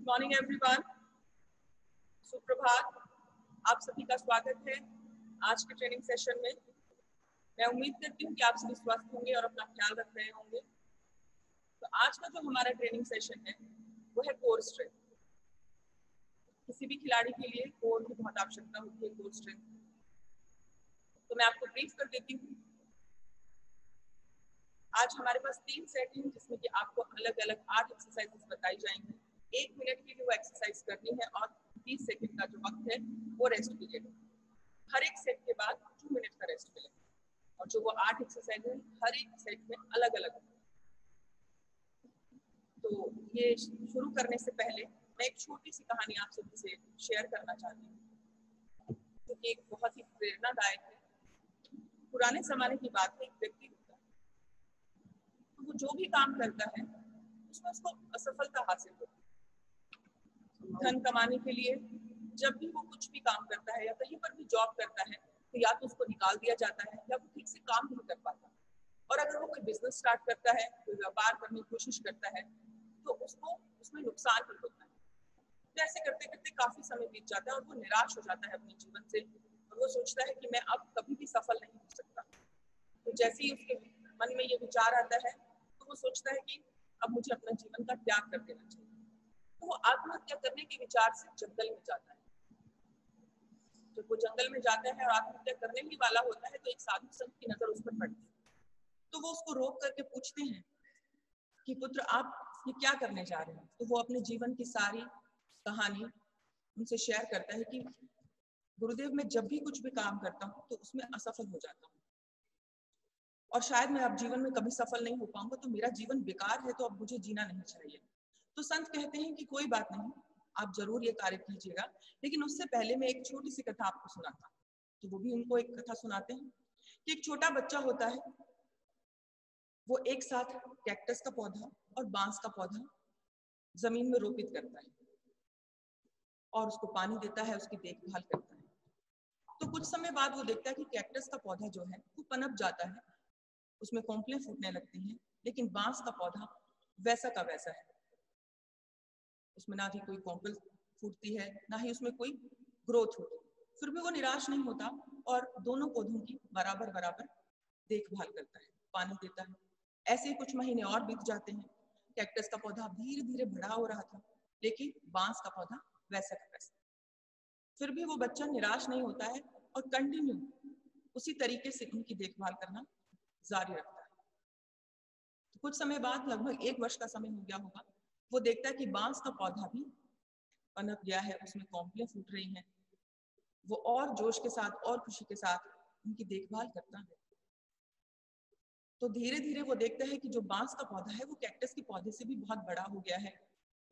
Good morning everyone सुप्रभात आप सभी का स्वागत है आज के ट्रेनिंग सेशन में मैं उम्मीद करती हूँ कि आप सभी स्वस्थ होंगे और अपना ख्याल रख रहे होंगे तो आज का जो हमारा ट्रेनिंग सेशन है वो है कोर स्ट्रेंथ किसी भी खिलाड़ी के लिए कोर की बहुत आवश्यकता होती है कोर स्ट्रेंथ तो मैं आपको ब्रीफ कर देती हूँ आज हमारे पास तीन सेट हैं जिसमें कि आपको अलग अलग आठ एक्सरसाइजेस बताई जाएंगी एक मिनट के लिए वो एक्सरसाइज करनी है और तीस सेकेंड का जो वक्त है वो रेस्ट पीरियड है हर एक सेट के बाद टू मिनट का रेस्ट मिलेगा और जो वो आठ एक्सरसाइज है हर एक सेट में अलग अलग तो ये शुरू करने से पहले मैं एक छोटी सी कहानी आप सभी से शेयर करना चाहती हूँ क्योंकि एक बहुत ही प्रेरणादायक है पुराने जमाने की बात है एक व्यक्ति होता है तो वो जो भी काम करता है उसमें उसको असफलता हासिल होती है धन कमाने के लिए जब भी वो कुछ भी काम करता है या कहीं पर भी जॉब करता है तो या तो उसको निकाल दिया जाता है या वो ठीक से काम नहीं कर पाता और अगर वो कोई बिजनेस स्टार्ट करता है कोई व्यापार करने की कोशिश करता है तो उसको उसमें नुकसान भी होता है तो ऐसे करते करते काफी समय बीत जाता है और वो निराश हो जाता है अपने जीवन से और वो सोचता है कि मैं अब कभी भी सफल नहीं हो सकता तो जैसे ही उसके मन में ये विचार आता है तो वो सोचता है कि अब मुझे अपना जीवन का त्याग कर देना चाहिए तो वो आत्महत्या करने के विचार से जंगल में जाता है जब वो जंगल में जाता है और आत्महत्या करने ही वाला होता है तो एक साधु संत की नजर उस पर पड़ती है तो वो उसको रोक करके पूछते हैं कि पुत्र आप ये क्या करने जा रहे हैं तो वो अपने जीवन की सारी कहानी उनसे शेयर करता है कि गुरुदेव मैं जब भी कुछ भी काम करता हूँ तो उसमें असफल हो जाता हूँ और शायद मैं अब जीवन में कभी सफल नहीं हो पाऊंगा तो मेरा जीवन बेकार है तो अब मुझे जीना नहीं चाहिए तो संत कहते हैं कि कोई बात नहीं आप जरूर ये कार्य कीजिएगा लेकिन उससे पहले मैं एक छोटी सी कथा आपको सुनाता तो वो भी उनको एक कथा सुनाते हैं कि एक छोटा बच्चा होता है वो एक साथ कैक्टस का पौधा और बांस का पौधा जमीन में रोपित करता है और उसको पानी देता है उसकी देखभाल करता है तो कुछ समय बाद वो देखता है कि कैक्टस का पौधा जो है वो पनप जाता है उसमें कोंपले फूटने लगती हैं लेकिन बांस का पौधा वैसा का वैसा है उसमें ना ही कोई कॉम्पल फूटती है ना ही उसमें कोई ग्रोथ होती फिर भी वो निराश नहीं होता और दोनों पौधों की बराबर बराबर देखभाल करता है पानी देता है ऐसे ही कुछ महीने और बीत जाते हैं कैक्टस का पौधा धीरे धीरे बड़ा हो रहा था लेकिन बांस का पौधा वैसा का वैसा फिर भी वो बच्चा निराश नहीं होता है और कंटिन्यू उसी तरीके से उनकी देखभाल करना जारी रखता है तो कुछ समय बाद लगभग एक वर्ष का समय हो गया होगा वो देखता है कि बांस का पौधा भी पनप गया है उसमें कॉम्पियाँ फूट रही हैं वो और जोश के साथ और खुशी के साथ उनकी देखभाल करता है तो धीरे धीरे वो देखता है कि जो बांस का पौधा है वो कैक्टस के पौधे से भी बहुत बड़ा हो गया है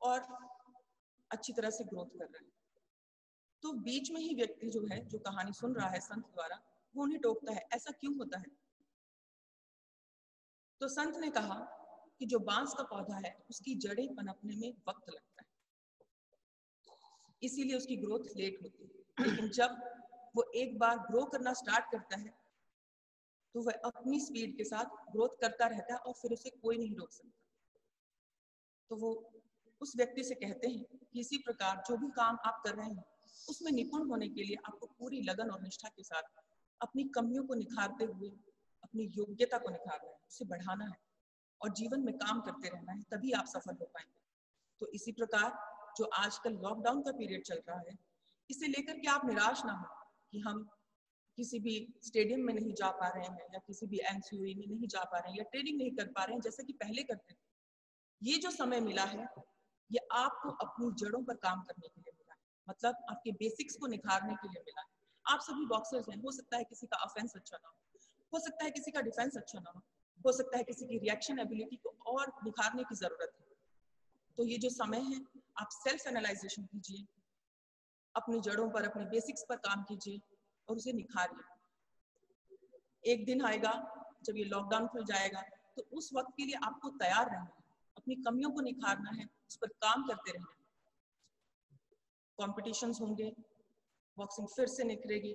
और अच्छी तरह से ग्रोथ कर रहा है तो बीच में ही व्यक्ति जो है जो कहानी सुन रहा है संत द्वारा वो उन्हें टोकता है ऐसा क्यों होता है तो संत ने कहा कि जो बांस का पौधा है उसकी जड़ें पनपने में वक्त लगता है इसीलिए उसकी ग्रोथ लेट होती है लेकिन जब वो एक बार ग्रो करना स्टार्ट करता है तो वह अपनी स्पीड के साथ ग्रोथ करता रहता है और फिर उसे कोई नहीं रोक सकता तो वो उस व्यक्ति से कहते हैं कि इसी प्रकार जो भी काम आप कर रहे हैं उसमें निपुण होने के लिए आपको पूरी लगन और निष्ठा के साथ अपनी कमियों को निखारते हुए अपनी योग्यता को निखारना है उसे बढ़ाना है और जीवन में काम करते रहना है तभी आप सफल हो पाएंगे तो इसी प्रकार जो आजकल लॉकडाउन का पीरियड चल रहा है इसे लेकर के आप निराश ना हो कि हम किसी भी स्टेडियम में नहीं जा पा रहे हैं या किसी भी एनसीओई में नहीं जा पा रहे हैं या ट्रेनिंग नहीं कर पा रहे हैं जैसे कि पहले करते थे ये जो समय मिला है ये आपको अपनी जड़ों पर काम करने के लिए मिला है मतलब आपके बेसिक्स को निखारने के लिए मिला है आप सभी बॉक्सर्स हैं हो सकता है किसी का ऑफेंस अच्छा ना हो हो सकता है किसी का डिफेंस अच्छा ना हो हो सकता है किसी की रिएक्शन एबिलिटी को और निखारने की जरूरत है तो ये जो समय है आप सेल्फ एनालाइजेशन कीजिए अपनी जड़ों पर अपने बेसिक्स पर काम कीजिए और उसे निखारिए एक दिन आएगा जब ये लॉकडाउन खुल जाएगा तो उस वक्त के लिए आपको तैयार रहना है अपनी कमियों को निखारना है उस पर काम करते रहना है कॉम्पिटिशन्स होंगे बॉक्सिंग फिर से निखरेगी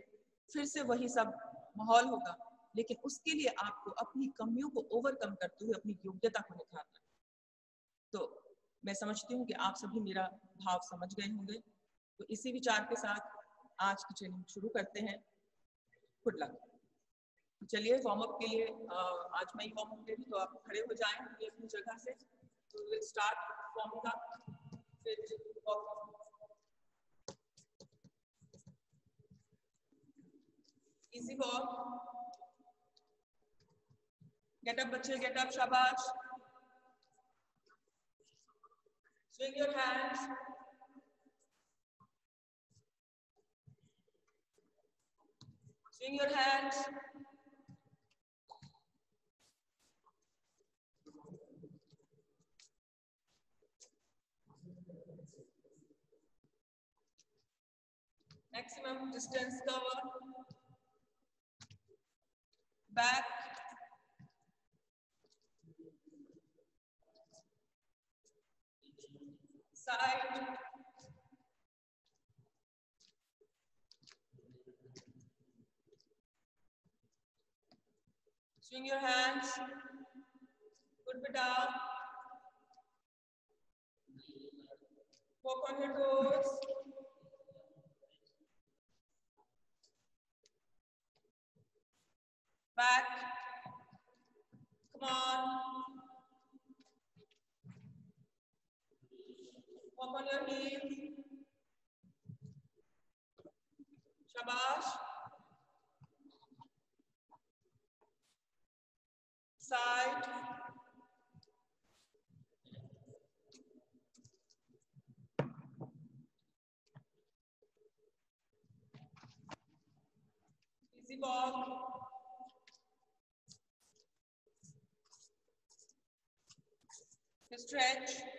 फिर से वही सब माहौल होगा लेकिन उसके लिए आपको अपनी कमियों को ओवरकम करते हुए अपनी योग्यता को निखारना है तो मैं समझती हूँ कि आप सभी मेरा भाव समझ गए होंगे तो इसी विचार के साथ आज की ट्रेनिंग शुरू करते हैं गुड लक चलिए वार्म अप के लिए आज मैं ही वार्म अप ले रही तो आप खड़े हो जाए अपनी जगह से तो विल स्टार्ट वार्मिंग अप फिर easy walk Get up, bache, get up, shabash. Swing your hands. Swing your hands. Maximum distance cover. Back side. Swing your hands, Good, it Walk on your toes. Back. Come on. Open your heels. Shabash. Side. Easy ball. stretch.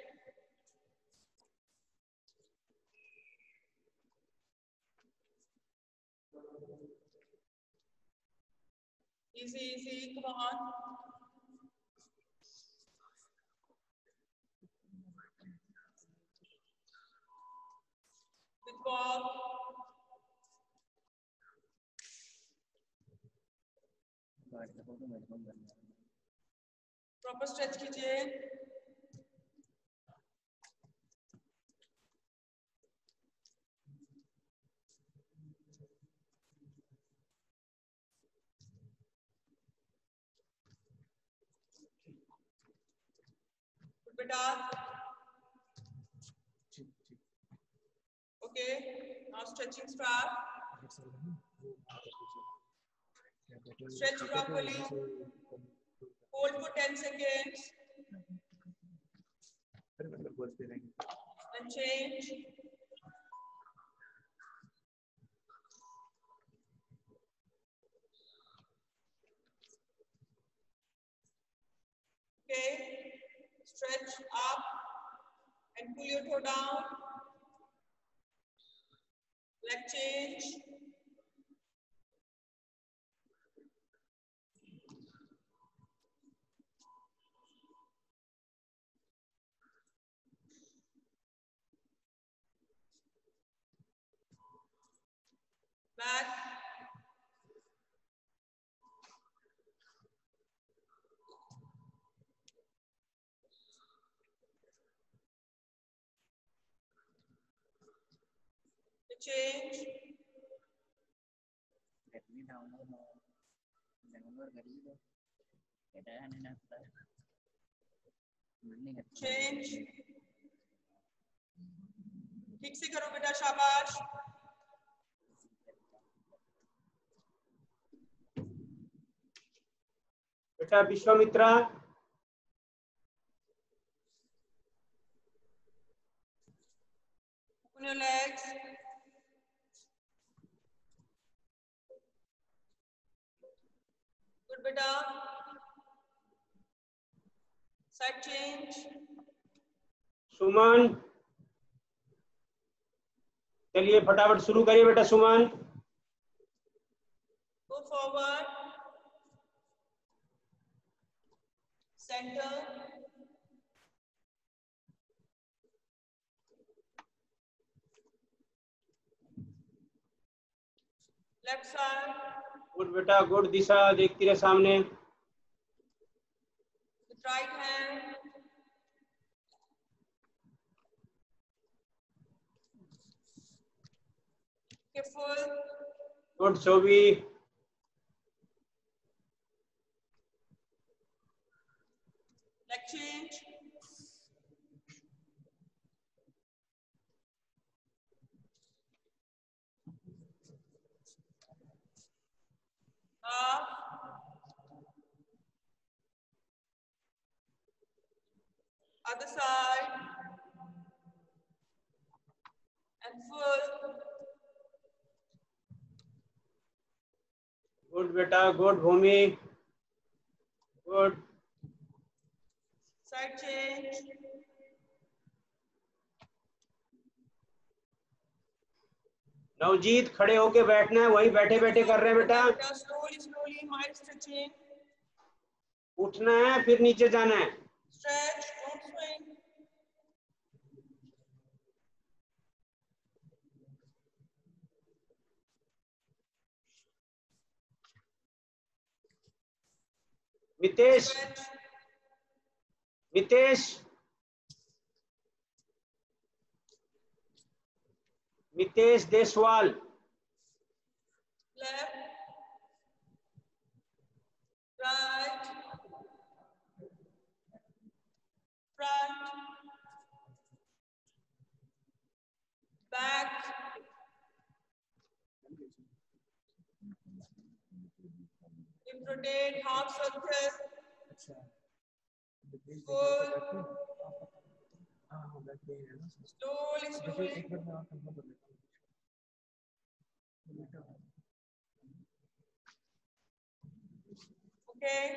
Easy, easy. Come on. Good ball. Proper stretch, कीजिए बेटा okay now stretching strap stretch properly hold for 10 seconds change okay Stretch up and pull your toe down. Leg change. change let me download download कर ही दो बेटा है ना पता मन नहीं करता change ठीक से करो बेटा शाबाश बेटा विश्वामित्रा open your legs बेटा साइड चेंज सुमन चलिए फटाफट शुरू करिए बेटा Suman go forward centre left side good बेटा गुड दिशा देखती रहे सामने right hand careful good chobi neck change of other side and full good beta good bhumi good side change Navjeet खड़े होके बैठना है वही बैठे बैठे कर रहे हैं बेटा उठना है फिर नीचे जाना है Mitesh Mitesh Mitesh Deswal. Left. Right. Front. Back. Hip half circle. Full. Stool, stool. Okay.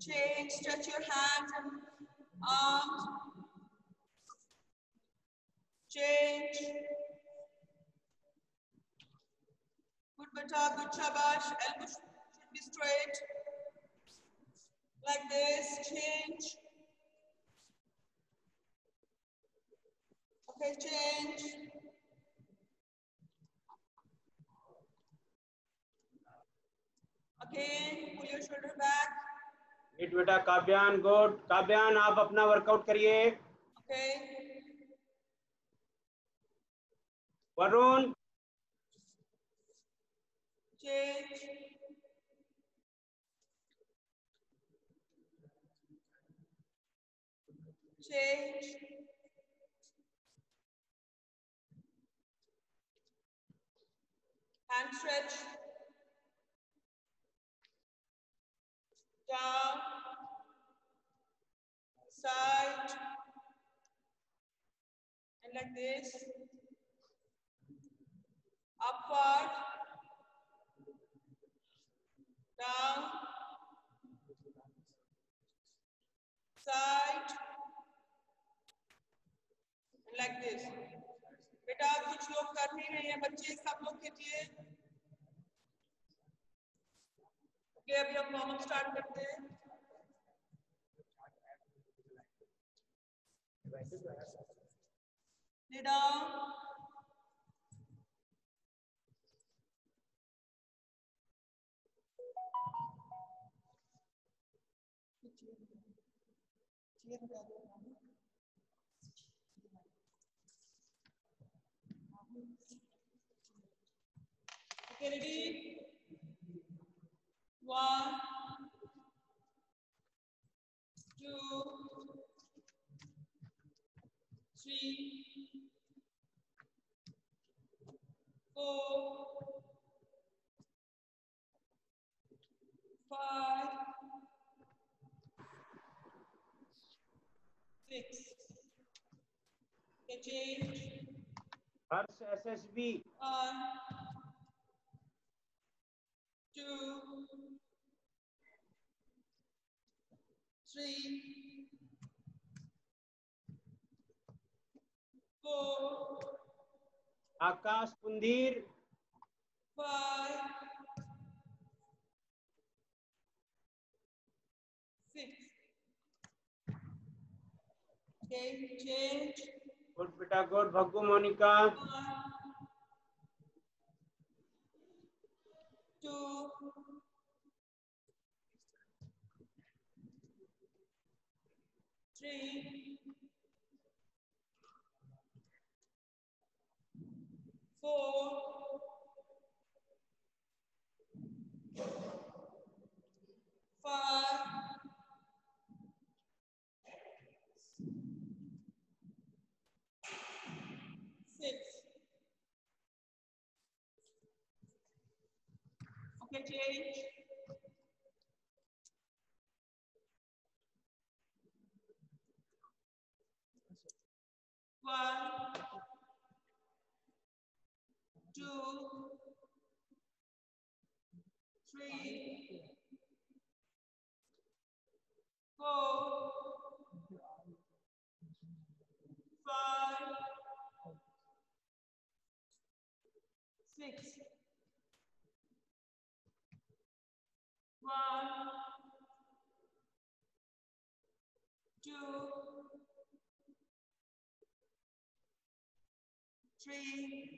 Change, stretch your hands and arms. Change. Good bata, good shabash. Elbows should be straight. Like this, change. Okay, change. Again pull your shoulder back neat बेटा Kavyan good Kavyan आप अपना workout करिए okay Varun change hand stretch down, side, and like this, upward, down, side, and like this. बेटा कुछ लोग कर नहीं रहे हैं बच्चे सब लोग के लिए ये अभी हम वार्म अप स्टार्ट करते हैं okay ready One, two, three, four, five, six. Engage. Harsh SSB. One. मंदिर गुड बेटा good भगू Monika two three four, five, six. Okay, change. One. four, five, six, one, two, three,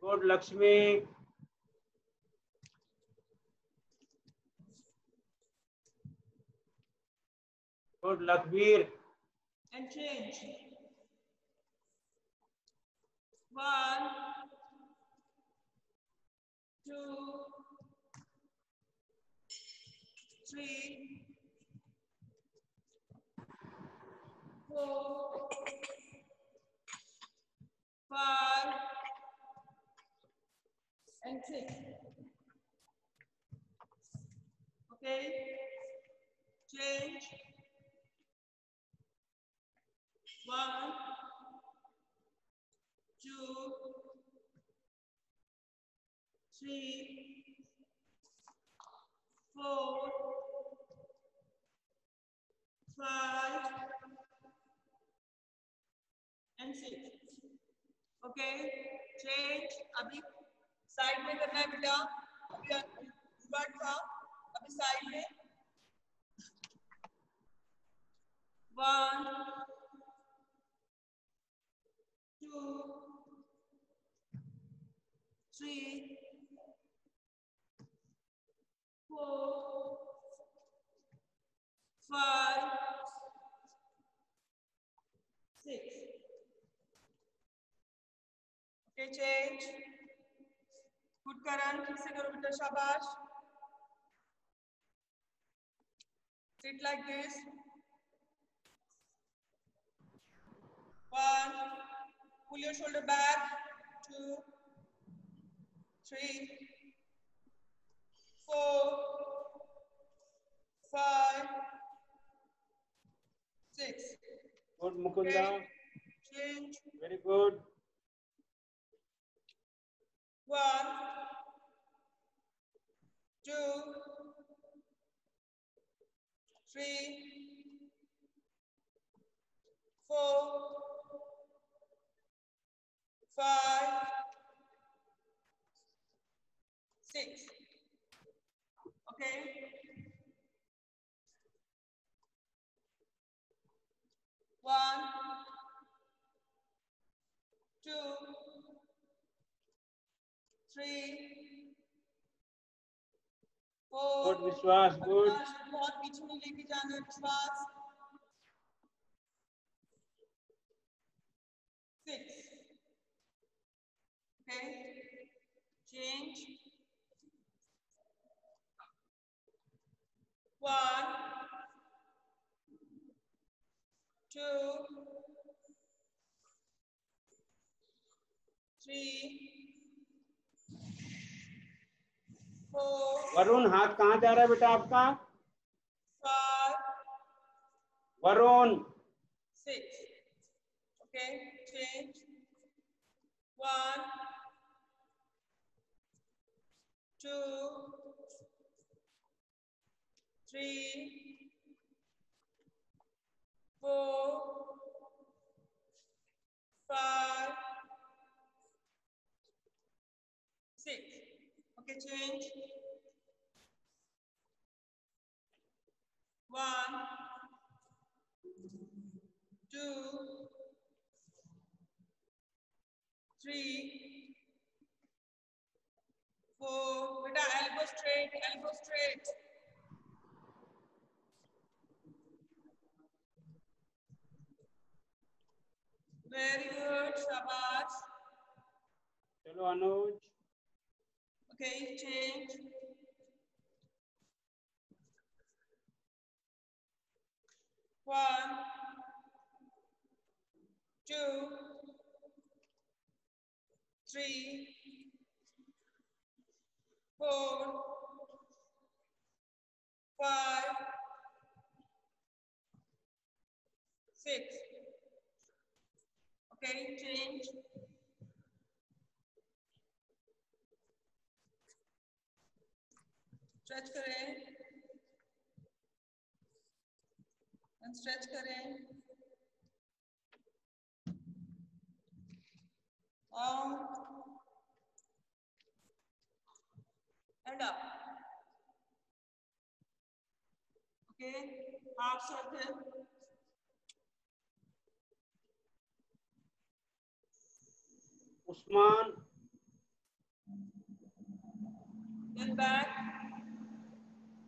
Good, Lakshmi. Good, Lakbir. And change. 1, 2, 3. four, five, and six. Okay, change. One, two, three, four, five, and six okay change अभी side में करना है बेटा अभी revert था अभी side में one two three four five Okay, change. Good current, 6 kilometer shabash. Sit like this. One, pull your shoulder back. Two. Three. Four. Five. Six. Good, Mukunda. Okay. Change. Very good. One, two, three, four, five, six. Okay. One, two, three, four. Good Vishwas good Vishwas को बहुत पीछे नहीं लेके जाना है, विश्वास six okay change one two three Varun हाथ कहाँ जा रहा है बेटा आपका Varun six okay change one two three four five six Okay, change. One, two, three, four. Beta, elbow straight, elbow straight. Very good, Shabash. Hello, Anuj. Okay, change. One, two, three, four, five, six. Okay, change. Stretch करें stretch करें and up okay half circle Usman. Get back.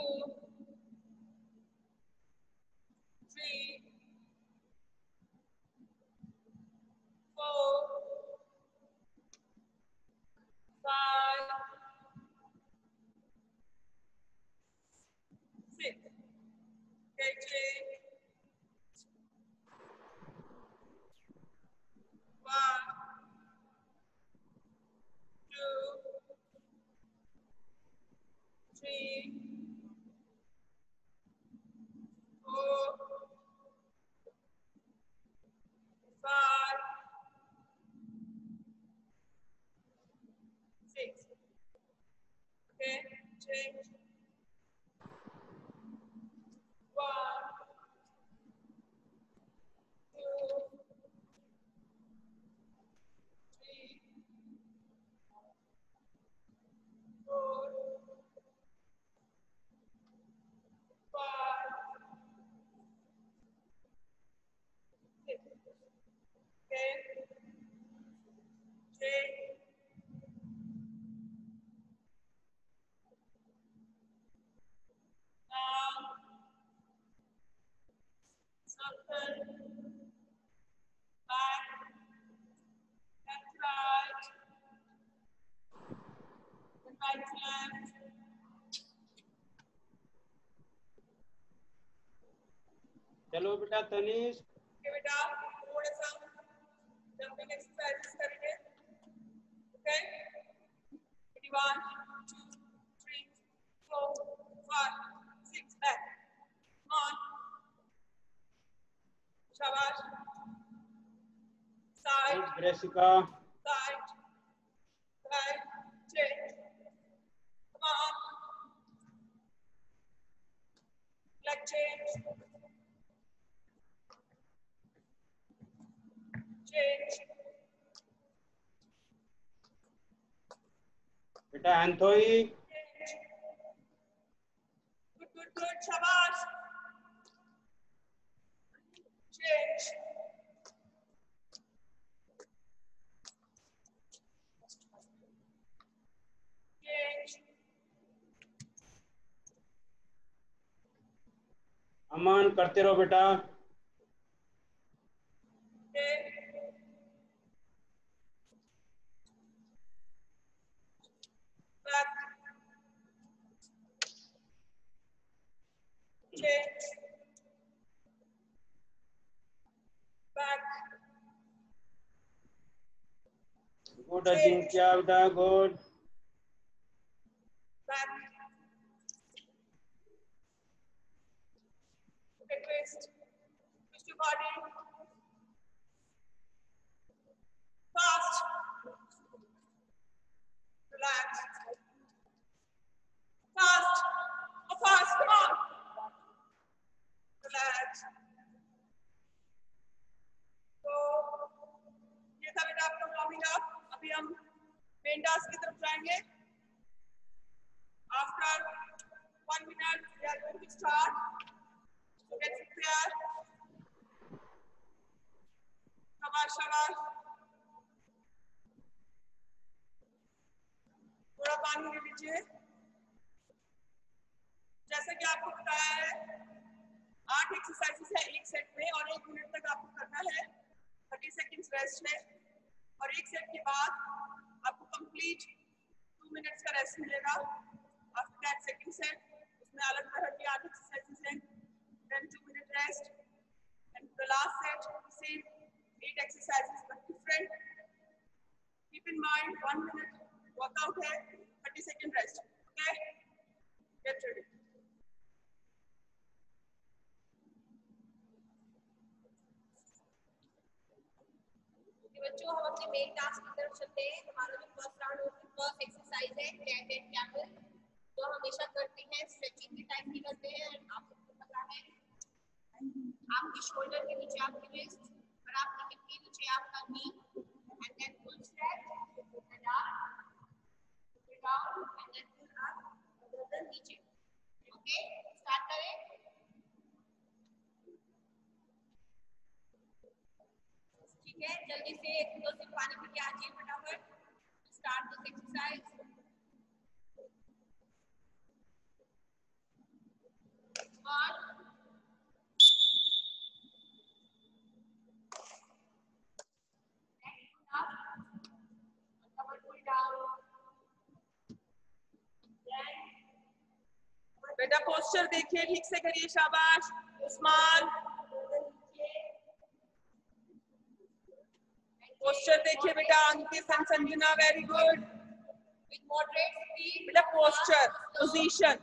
two, six, one, two, three, four, five, six, ten, eight, hello बेटा तनिष्क बेटा थोड़ा सा jumping exercises करेंगे okay ready 1 शाबाश side ब्रेसिका पैंथोई good good good शाबाश change अमन करते रहो बेटा Good Ajinkya Vida, good. लीजिए जैसा कि आपको बताया है आठ एक्सरसाइजेस है एक सेट में और एक मिनट तक आपको करना है थर्टी सेकेंड रेस्ट है और एक सेट के बाद आपको कंप्लीट टू मिनट्स का रेस्ट मिलेगा आफ्टर दैट सेकेंड सेट उसमें अलग तरह की आठ एक्सरसाइजेस हैं then two minute rest and the last set same eight exercises but different keep in mind one minute workout है 30 second rest. Okay? Get ready. बच्चों हम अपने मेन टास्क की तरफ चलते हैं हमारा जो फर्स्ट राउंड होती है फर्स्ट एक्सरसाइज है कैट एंड कैमल जो हमेशा करते हैं स्ट्रेचिंग के टाइम की करते हैं और आपको तो पता है आपके शोल्डर के नीचे आपकी रिस्ट और आपकी हिप के नीचे आपका knee and then full stretch and आप down and then pull up other than नीचे okay start करें ठीक है जल्दी से एक दो सिप पानी पी के आ जाइए फटाफट start this exercise और बेटा पोस्टर देखिए ठीक से करिए शाबाश उस्मान पोस्टर देखिए बेटा Ankit and Sanjana very good बेटा पोस्टर पोजीशन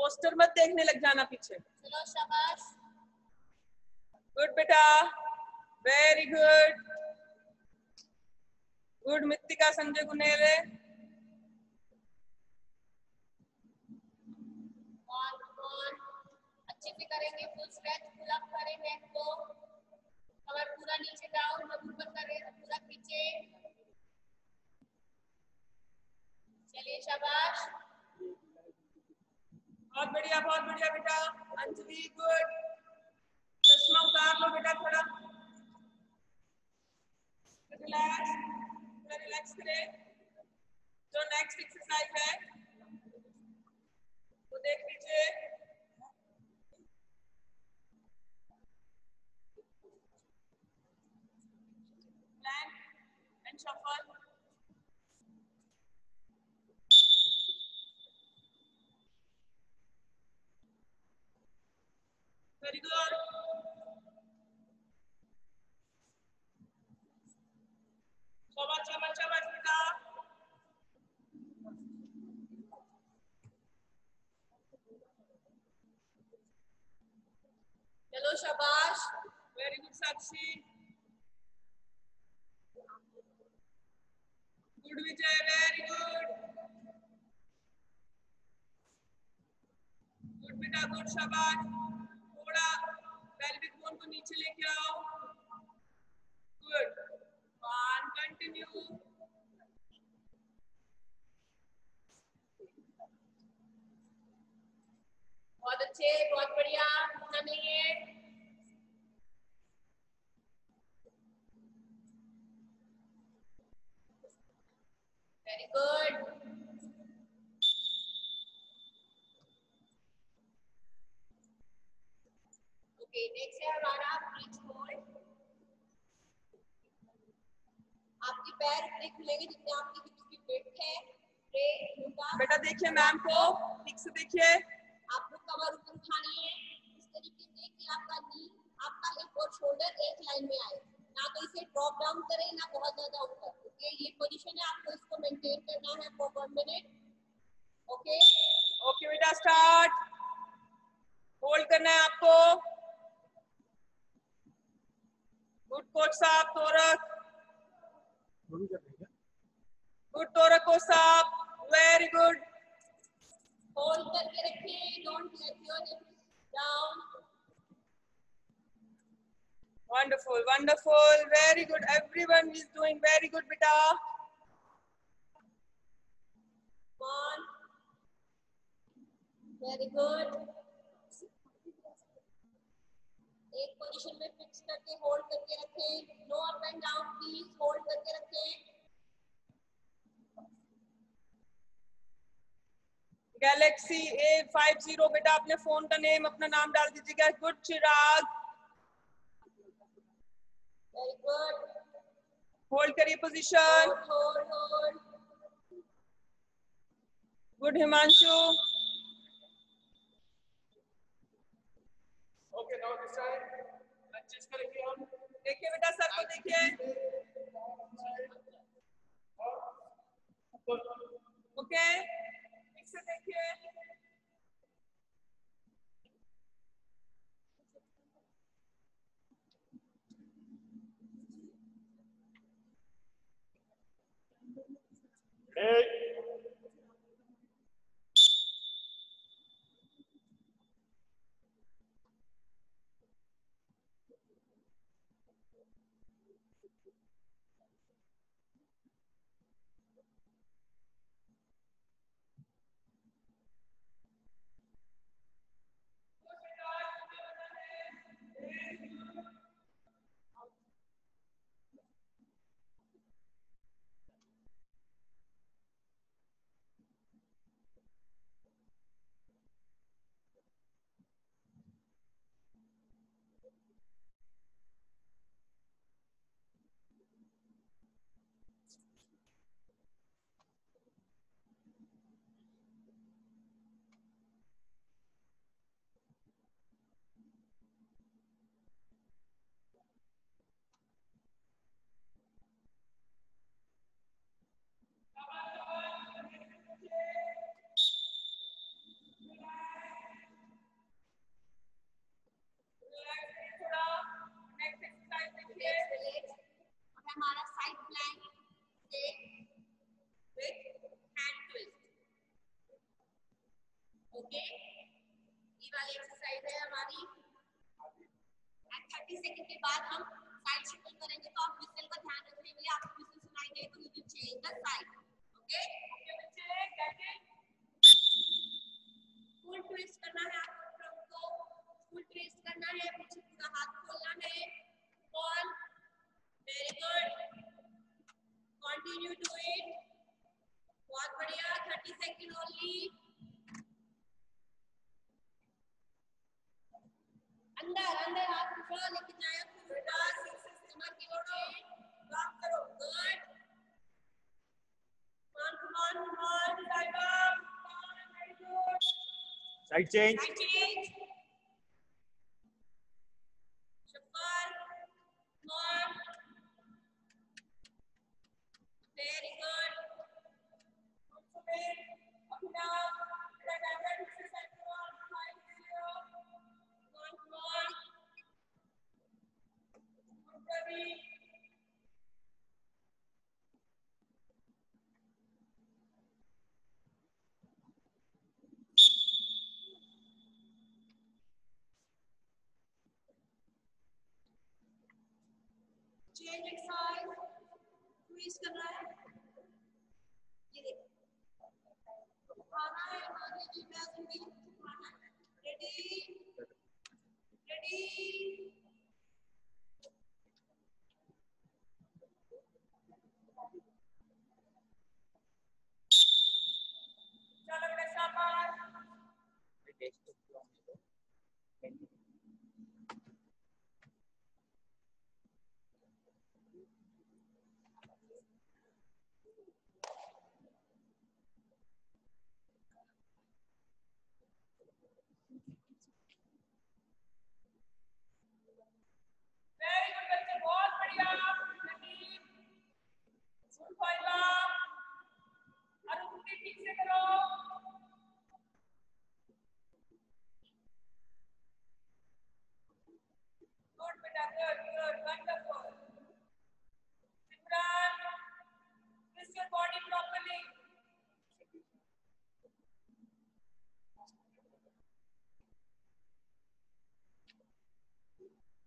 पोस्टर मत देखने लग जाना पीछे चलो शाबाश गुड बेटा very good good Mittika Sanjay गुनेरे करेंगे फुल स्ट्रेच पुल अप करेंगे नेक को कमर पूरा नीचे डाउन हम ऊपर करें पूरा तो खींचे चलिए शाबाश बहुत बढ़िया बहुत बढ़िया बेटा अंजलि गुड चश्मा उतार लो बेटा थोड़ा रिलैक्स रिलैक्स करें जो नेक्स्ट एक्सरसाइज है वो देख लीजिए land and shuffle. Very good. Chabat, Shabash. Very good, Sakshi. Good Vijay very good good बेटा गुड शाबाश थोड़ा पेल्विक बोन को नीचे लेके आओ गुड वन कंटिन्यू बहुत अच्छे बहुत बढ़िया नहीं है very good ओके नेक्स्ट है हमारा ब्रिज होल्ड आपके पैर इतने खुलेंगे जितने आपकी हिप्स की विड्थ है बेटा देखिए मैम को ठीक से देखिए आपको कमर ऊपर उठानी है इस तरीके से कि आपका नी आपका हिप और शोल्डर एक लाइन में आए ना तो इसे ड्रॉप डाउन करें ना बहुत ज्यादा ऊपर ओके ये पोजीशन है आपको इसको मेंटेन करना है for one minute okay okay बेटा स्टार्ट होल्ड करना है आपको गुड कोच साहब तोरक गुड तोरक कोच साहब वेरी गुड होल्ड करके रखिए don't let your down Wonderful, wonderful. Very good. Everyone is doing very good, beta. One. Very good. Galaxy A five zero बेटा अपने फोन का नेम अपना नाम डाल दीजिएगा good Chirag very good hold करिए position hold hold hold good himanshu okay now this time अच्छे से करेंगे हम देखिए बेटा सर को देखिए ओके ठीक से देखिए Hey. Side change. Side change.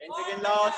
Once again, last.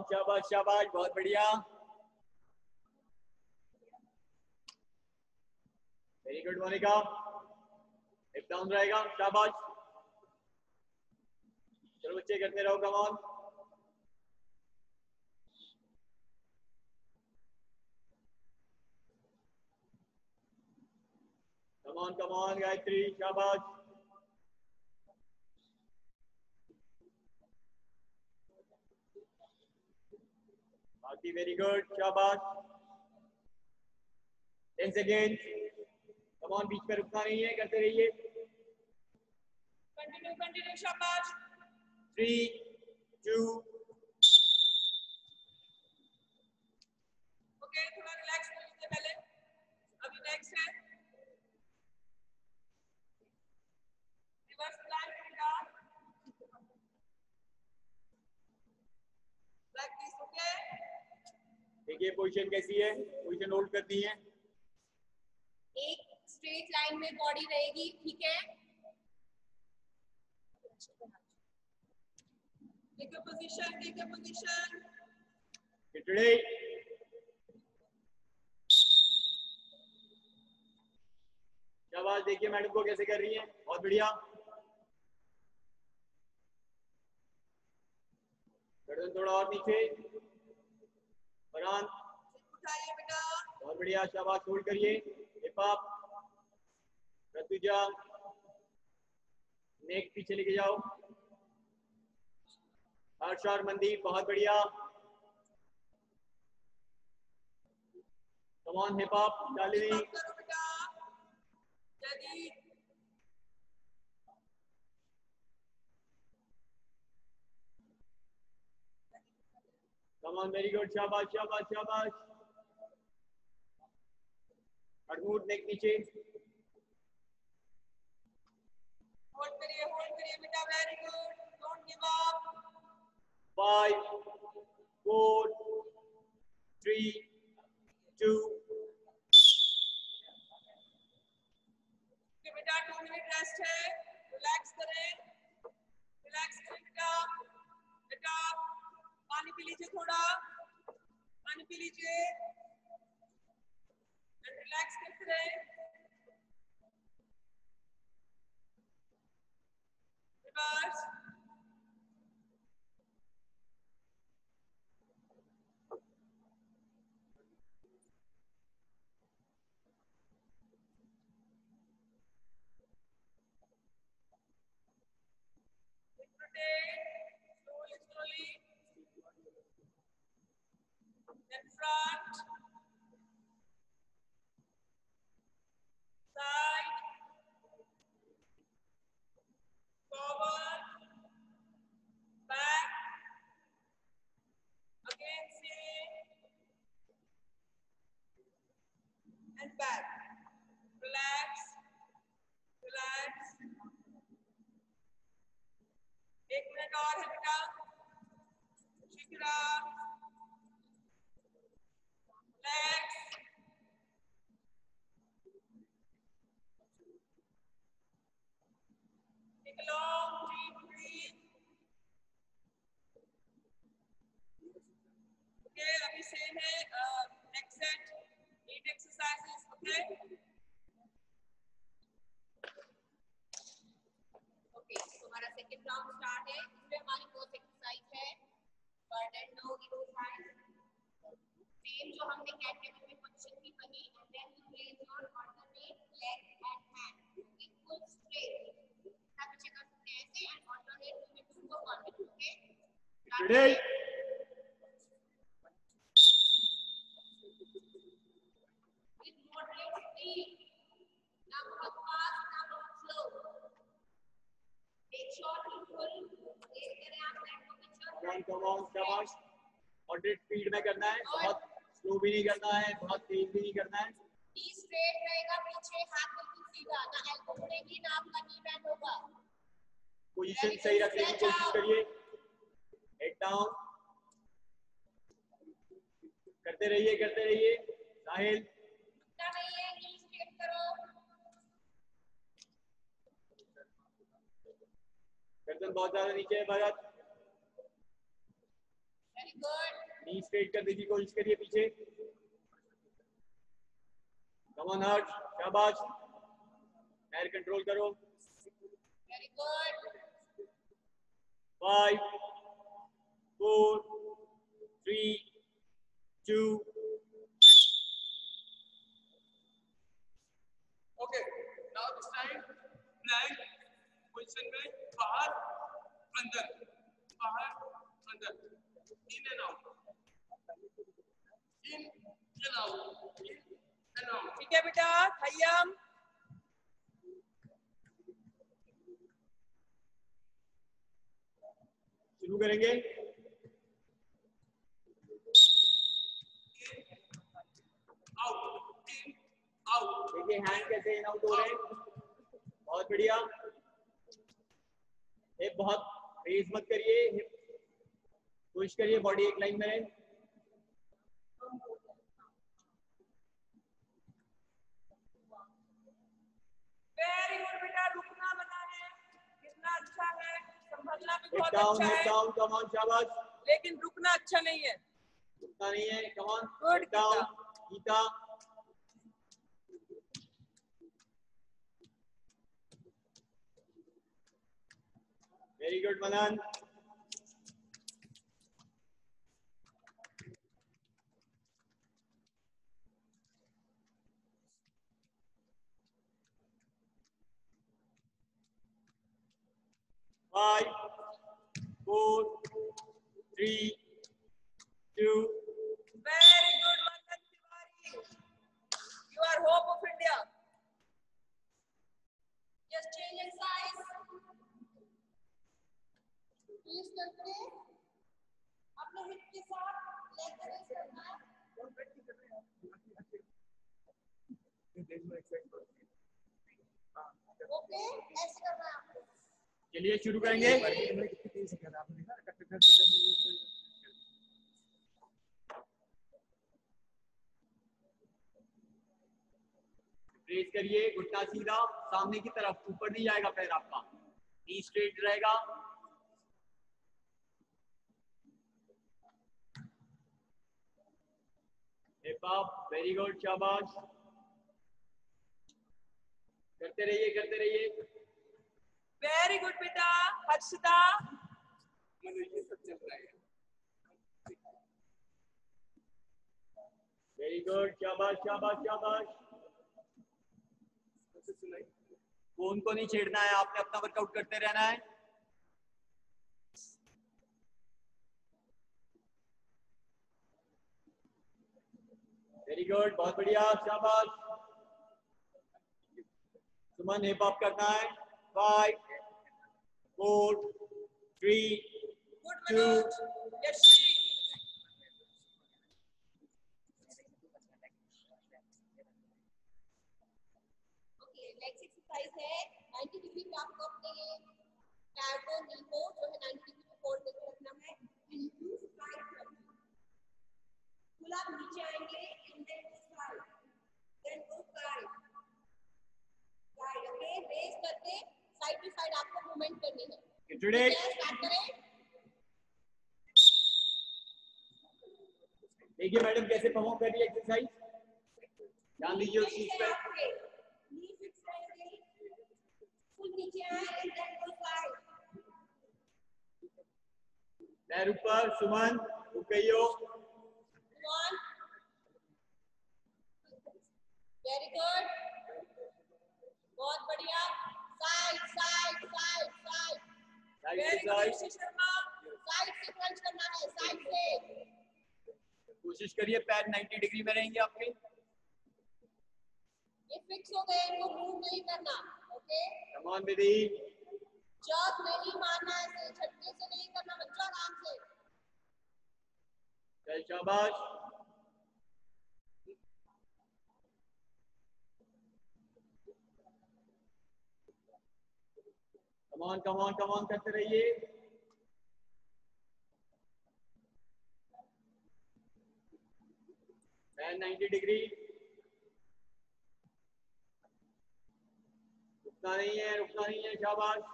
Down शाबाश शाबाश बहुत बढ़िया very good Monika hip down रहेगा शाबाश चलो बच्चे करते रहो come on come on come on Gayatri शाबाश Aarti, very good. Shabash. Ten seconds. Come on, beach में रुकना नहीं है करते रहिए Continue, continue, शाबाश. Three, two. Okay, थोड़ा relax कीजिए पहले. अभी next है. ये पोजीशन कैसी है पोजीशन होल्ड करनी है एक स्ट्रेट लाइन में बॉडी रहेगी ठीक है take a position take a position get ready आवाज देखिए मैडम को कैसे कर रही है बहुत बढ़िया गर्दन थोड़ा और नीचे बगान बहुत बढ़िया शाबाश होल्ड करिए हिपाप रतुजा नेक पीछे लेके जाओ हर्ष और मंदीप बहुत बढ़िया कमान हिपाप डाली हॉप शालिनी Stop करो बेटा Jaydeep come on very good शाबाश शाबाश शाबाश हरमूद नेक नीचे होल्ड करिए होल्ड करिए बेटा very good don't give up five, four, three, two, कि बेटा टू मिनट रेस्ट है रिलैक्स करें रिलैक्स करें बेटा बेटा पानी पी लीजिए थोड़ा पानी पी लीजिए रिलैक्स कैसे रहे front, side, forward, back, again same, and back. Relax, relax. एक मिनट और है बेटा long deep breathe. Okay, अभी same है uh, next set eight exercises. Okay. Okay, हमारा second round start है. इसमें हमारी both exercise है. Burden no hero sign. Same जो हमने कैटेगरी में क्वेश्चन की बनी and then you raise your alternate leg and hand बिल्कुल straight Today, come on, come on. ऑडिट स्पीड में करना है बहुत स्लो भी नहीं करना है बहुत तेज भी नहीं करना है स्ट्रेट रहेगा पीछे हाथ बिल्कुल सीधा ना एल्बो मुड़ेगी ना आपका नी बैंड होगा पोजीशन सही रखने की कोशिश करिए हेड डाउन करते रहिए करते रहिए साहिल गर्दन बहुत ज्यादा नीचे है भारत नी स्ट्रेट करने की कोशिश करिए पीछे कमन हर्ट शाबाज पैर कंट्रोल करो very good five four, three, two. Okay, now this time plank position में बाहर अंदर बाहर अंदर in and out in and out in and out ठीक है बेटा खय्याम शुरू करेंगे आउट देखिए हैंड कैसे इन आउट हो रहे बहुत बढ़िया हिप बहुत रेज मत करिए हिप पुश करिए बॉडी एक लाइन में अच्छा अच्छा लेकिन रुकना अच्छा नहीं है रुकना नहीं है come on good down Geeta Very good, Manan. Five, four, three, two. Very good, Manan Tiwari. You are hope of India. Just change your size. Raise अपने हिप के साथ लेग करना है और बैठ के हाँ। करना है देख लो एक्सरसाइज ओके चलिए शुरू करेंगे कितनी करिए घुटना सीधा सामने की तरफ ऊपर नहीं जाएगा पैर आपका नी स्ट्रेट रहेगा hip up very good शाबाश करते रहिए करते रहिए वेरी गुड बेटा हर्षदा ये सब चल रहा है वेरी गुड शाबाश शाबाश शाबाश फोन को नहीं छेड़ना है आपने अपना वर्कआउट करते रहना है वेरी गुड बहुत बढ़िया शाबाश सुमन हिप अप करना है फाइव फोर थ्री टू जो है 90 डिग्री पे फोल्ड करके रखना है नीचे आएंगे रेस करके साइड टू साइड आपको मूवमेंट करनी है टुडे स्टार्ट तो करें देखिए मैडम कैसे परफॉर्म कर रही है एक्सरसाइज ध्यान दीजिए उस चीज पे फुल पैर ऊपर सुमन रुकियो वन वेरी गुड बहुत बढ़िया side side side side Sharma side से क्रंच करना है साइड से कोशिश करिए पैर 90 डिग्री में रहेंगे आपके ये फिक्स हो गए इनको मूव नहीं करना ओके कम ऑन दीदी जर्क नहीं मारना ऐसे झटके से नहीं करना बच्चा आराम से शाबाश कमान कमान कमान करते रहिए tan डिग्री रुकना नहीं है रुकना नहीं है शाबाश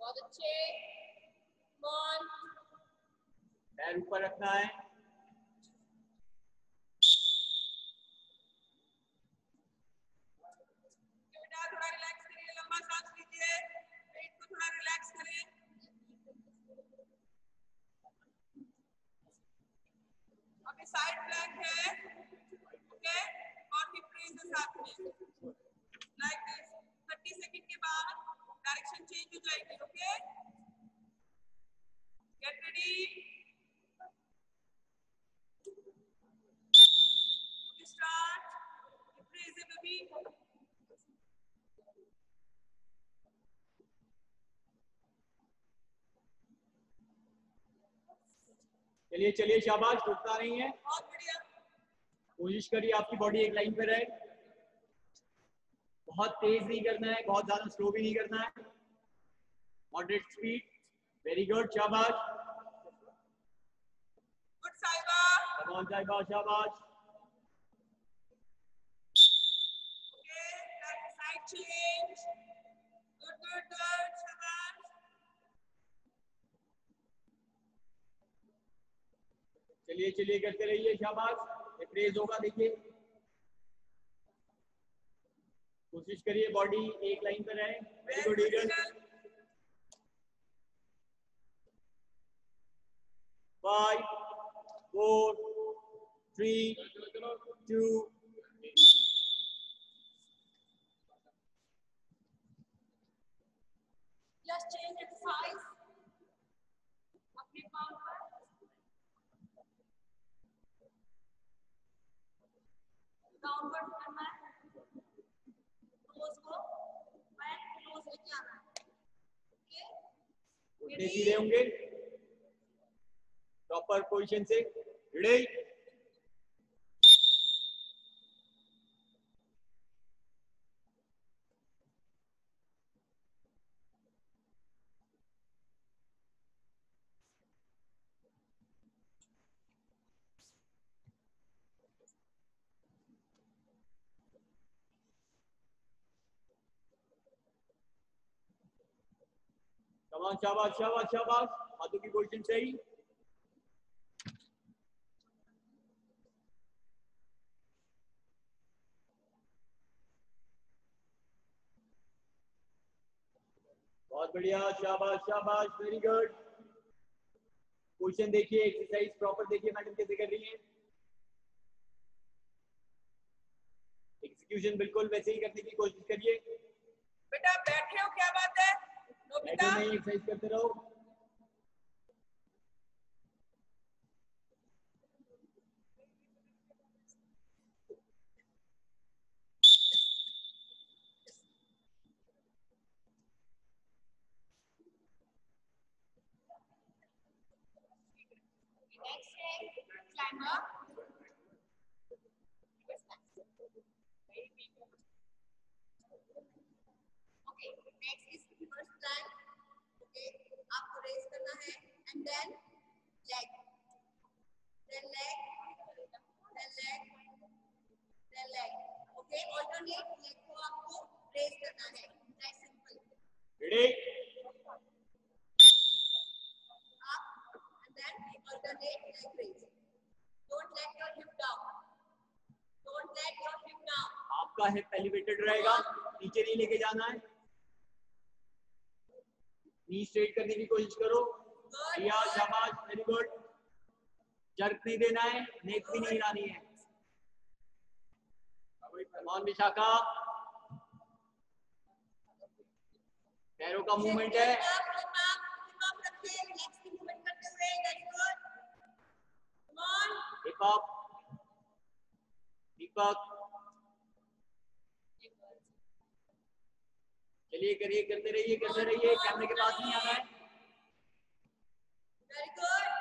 बहुत अच्छे पैर ऊपर रखना है थोड़ा रिलैक्स करें अभी साइड है ओके और साथ में लाइक दिस के बाद डायरेक्शन चेंज हो जाएगी ओके गेट रेडी start. चलिए चलिए शाबाश रुकता नहीं है कोशिश करिए आपकी बॉडी एक लाइन पे रहे बहुत तेज नहीं करना है बहुत ज्यादा स्लो भी नहीं करना है मॉडरेट स्पीड वेरी गुड शाबाश शाबाश चेंज गुड गुड गुड चलिए चलिए करते रहिए शाबाश ये प्रेज होगा देखिए कोशिश करिए बॉडी एक लाइन पर रहे very good eagle five four three two Just change at five. Downward करना है क्लोज को क्लोज लेके आना सीधे होंगे प्रॉपर पोजीशन से रेडी हाँ शाबाश शाबाश शाबाश हाथों की पोजीशन सही बहुत बढ़िया शाबाश शाबाश वेरी गुड क्वेश्चन देखिए एक्सरसाइज प्रॉपर देखिए मैडम कैसे कर रही है एग्जीक्यूशन बिल्कुल वैसे ही करने की कोशिश करिए बेटा बैठे हो क्या बात है नो बैठे बेटा नहीं एक्सरसाइज करते रहो next है climber okay next is रहा ओके आपको रेस करना है and then leg then leg then leg then leg okay alternate leg को आपको रेस करना है दैट सिंपल रेडी आप and then alternate leg raise don't let your hip down don't let your hip down आपका hip elevated रहेगा नीचे नहीं लेके जाना है नी स्ट्रेट करने की कोशिश करो या शाबाश वेरी गुड जर्क नहीं देना है नेक भी नहीं हिलानी है कमान विशाखा पैरों का मूवमेंट है दीपक चलिए करिए करते रहिए करते रहिए कैमरे के पास नहीं आना है वेरी गुड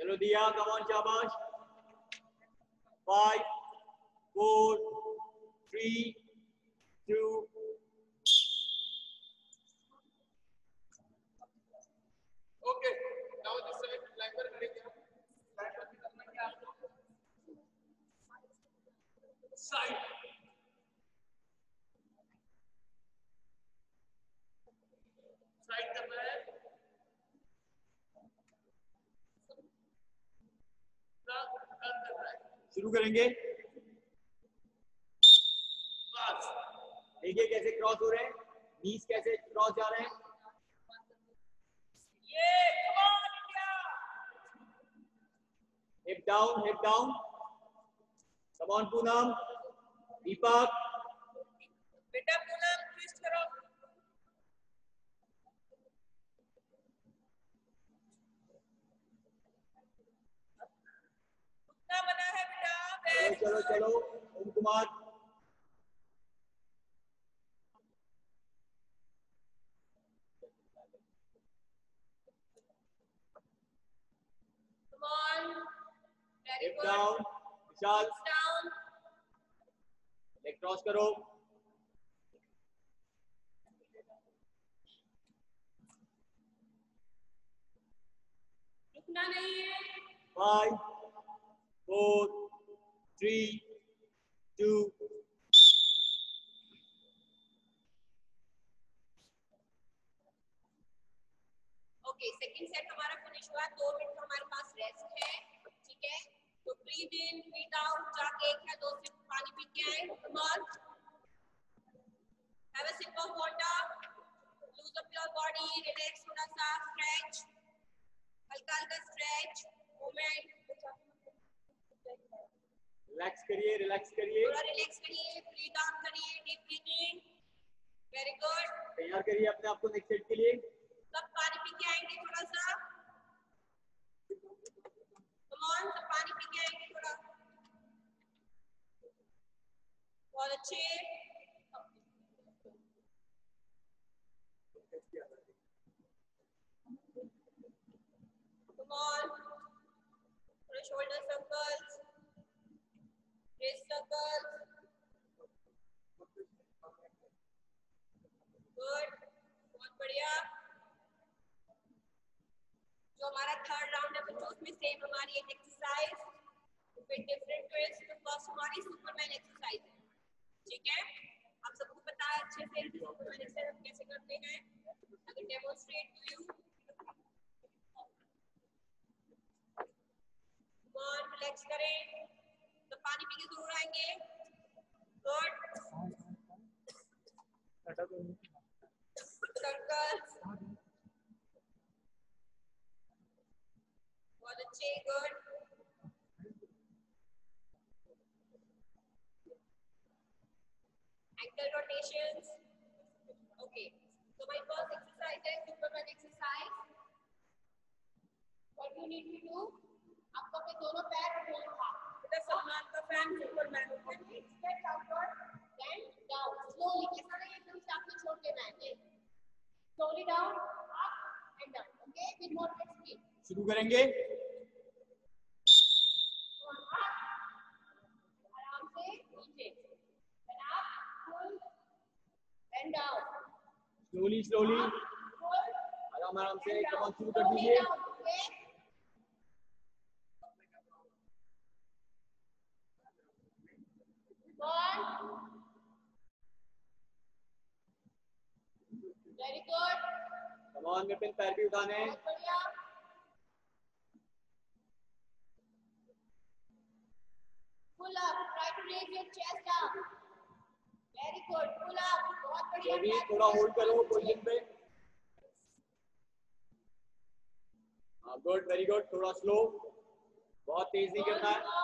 चलो दिया कमान शाबाश five four three two okay okay. Side side करना है शुरू करेंगे देखिए कैसे क्रॉस हो रहे हैं नीस कैसे क्रॉस जा रहे हैं ये hip down hip down come on Poonam Deepak बेटा पूनम ट्विस्ट करो कितना बना है बेटा चलो चलो Om Kumar Down. Down. Leg cross करो रुकना नहीं है five four three two okay second set हमारा फिनिश हुआ दो मिनट हमारे पास रेस्ट है ठीक है तो ब्रीद इन ब्रीद आउट जाके एक या दो सिप पानी पी के आए come on have a sip of water loose up your body relax थोड़ा सा स्ट्रेच हल्का हल्का स्ट्रेच मूवमेंट रिलैक्स करिए रिलैक्स करिए थोड़ा रिलैक्स करिए ब्रीद आउट करिए डीप ब्रीदिंग वेरी गुड तैयार करिए अपने आप को नेक्स्ट सेट के लिए बच्चे शोल्डर सर्कल्स गुड बहुत बढ़िया जो हमारा थर्ड राउंड है बच्चों उसमें सेम हमारी एक एक्सरसाइज फिर डिफरेंट ट्विस्ट तो फर्स्ट हमारी सुपरमैन एक्सरसाइज ठीक है आप सबको पता है अच्छे से मैंने हम कैसे करते हैं I will demonstrate to you मन रिलैक्स करें तो पानी पी के जरूर आएंगे गुड सर्कल बहुत अच्छे good orbital rotations. Okay, so my first exercise is Superman exercise. What you need to do? आपको अपने दोनों पैर खोल था बेटा सलमान का fan Superman stretch outward then down slowly ऐसा नहीं एकदम से आपने छोड़ देना है नहीं slowly down up and down okay with more speed शुरू करेंगे और up and down slowly slowly आराम आराम से कमान शुरू कर दीजिए वेरी गुड कमान विपिन पैर भी उठाने बढ़िया pull up. Try to raise your chest up. Very good pull up बहुत बढ़िया अभी थोड़ा होल्ड करो पोजीशन पे हां गुड वेरी गुड थोड़ा स्लो बहुत तेज नहीं करना है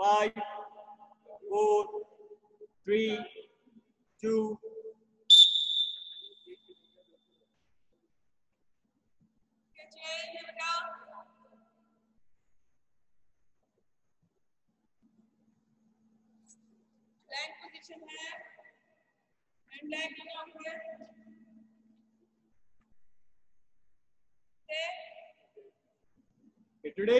Five, four, three, two, question है and lagging out here. Okay. Today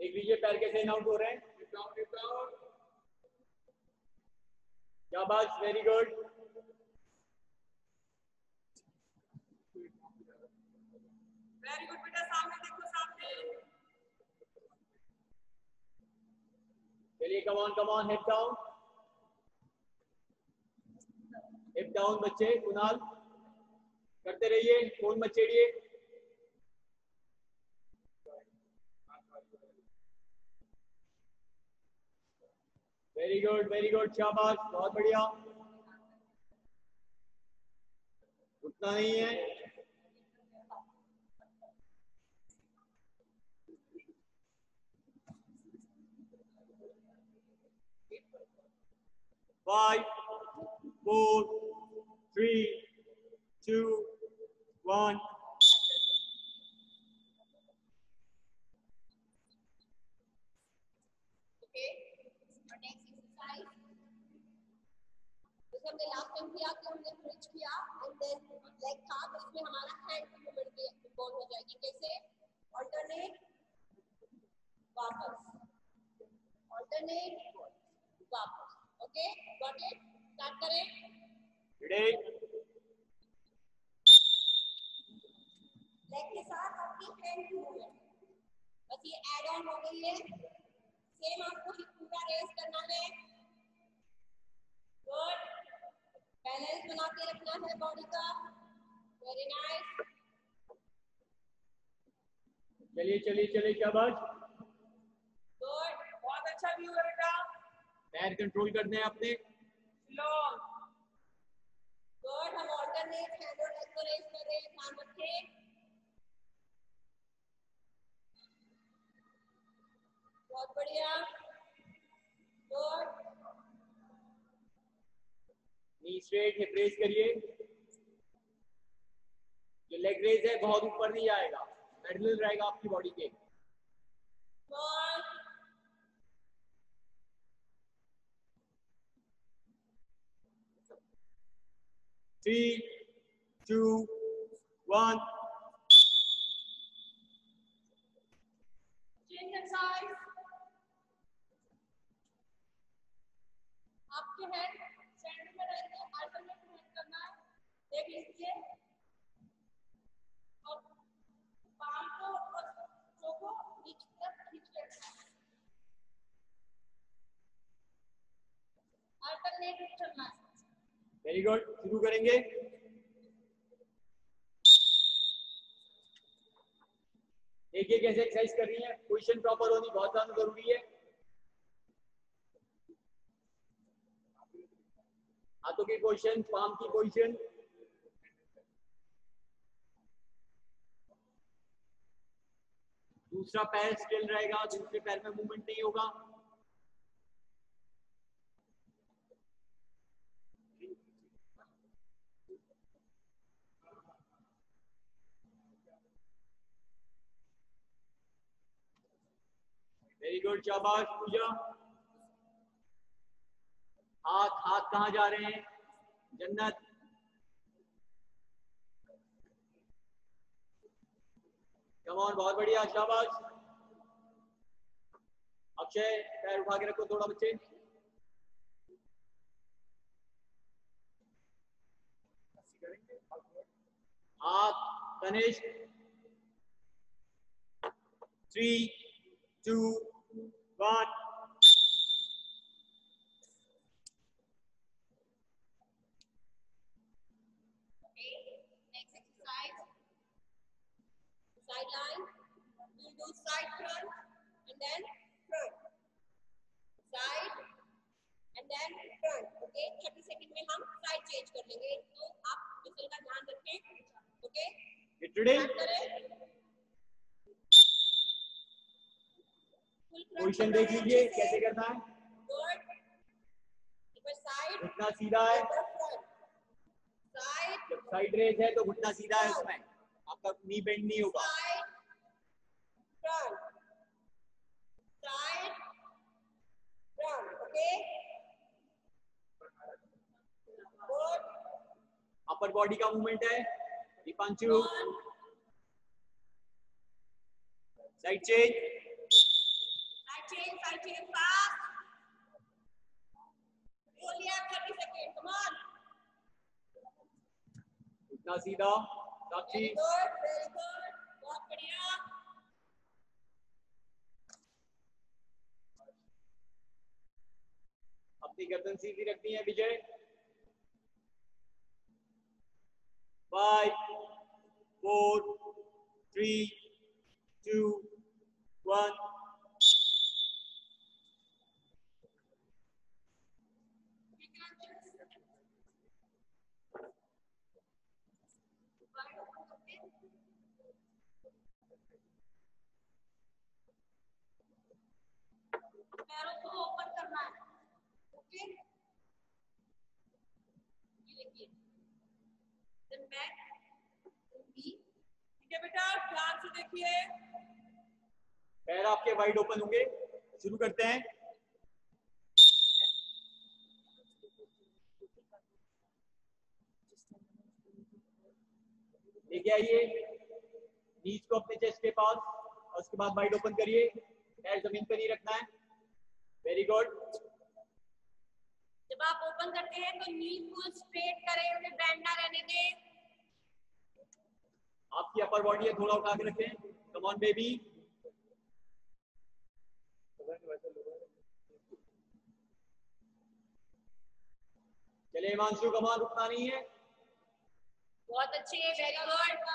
देख लीजिए पैर कैसे इन हो रहे हैं क्या बात वेरी गुड वेरी गुड बेटा सामने देखो चलिए come on come on hip down hip down बच्चे कुनाल करते रहिए फोन मत छेड़िए वेरी गुड वेरी गुड शाबाश बहुत बढ़िया उतना नहीं है five, four, three, two, one. तो हमने लास्ट टाइम किया कि हमने फ्रिज किया एंड देन लेग था तो उसमें हमारा हैंड मूवमेंट के बॉल हो जाएगी कैसे ऑल्टरनेट वापस ऑल्टरनेट वापस ओके गॉट इट स्टार्ट करें रेडी लेग के साथ आपकी फ्रंट मूवमेंट बस ये ऐड ऑन हो गई है सेम आपको हिप पूरा रेस करना है गुड बैलेंस बना के रखना है बॉडी का वेरी नाइस चलिए चलिए चलिए क्या बात गुड बहुत अच्छा व्यू है बेटा पैर कंट्रोल करने हैं अपने हम कर रहे हैं बहुत बढ़िया करिए जो लेग रेज है बहुत ऊपर नहीं आएगा मेडल रहेगा आपकी बॉडी के three, two, one. Change hand size. आपके हैंड सेंटर में रहेंगे अल्टरनेट हैंड करना है देख लीजिए और पाम को और शो को बीच तक खींच लेना है अल्टरनेट करना है वेरी गुड शुरू करेंगे एक एक ऐसे एक्सरसाइज कर रही है क्वेश्चन प्रॉपर होनी बहुत ज्यादा जरूरी है हाथों की क्वेश्चन पाम की क्वेश्चन दूसरा पैर स्टिल रहेगा दूसरे पैर में मूवमेंट नहीं होगा वेरी गुड शाबाश पूजा हाथ हाथ कहा जा रहे हैं जन्नत कमौन बहुत बढ़िया शाबाश अक्षय पैर उठा के रखो थोड़ा बच्चे आप Tanishq three two God. Okay, next exercise. Side line. We'll do side front and then front. Side and then front. Okay, 30 second में हम साइड चेंज कर लेंगे तो आप दूसरे का ध्यान रखें ओके okay? पोजिशन देख लीजिए कैसे करना है घुटना सीधा है साइड रेज है तो घुटना सीधा है उसमें आपका नी बेंड नहीं होगा अपर बॉडी का मूवमेंट है Deepanshu side change chain, side chain, fast. only have 30 seconds. Come on. इतना सीधा साक्षी बहुत बढ़िया अपनी गर्दन सीधी रखनी है Vijay five four three two one को ओपन करना है ओके ठीक है बेटा ध्यान से देखिए पैर आपके वाइड ओपन होंगे शुरू करते हैं लेके आइए नीज को अपने चेस्ट के पास और उसके बाद वाइड ओपन करिए पैर जमीन पर नहीं रखना है वेरी गुड जब आप ओपन करते हैं तो नी फुल स्ट्रेट करें उन्हें बैंड ना रहने दें आपकी अपर बॉडी है थोड़ा उठा के रखें कम ऑन बेबी चलिए हिमांशु कमान रुकना नहीं है बहुत अच्छे वेरी गुड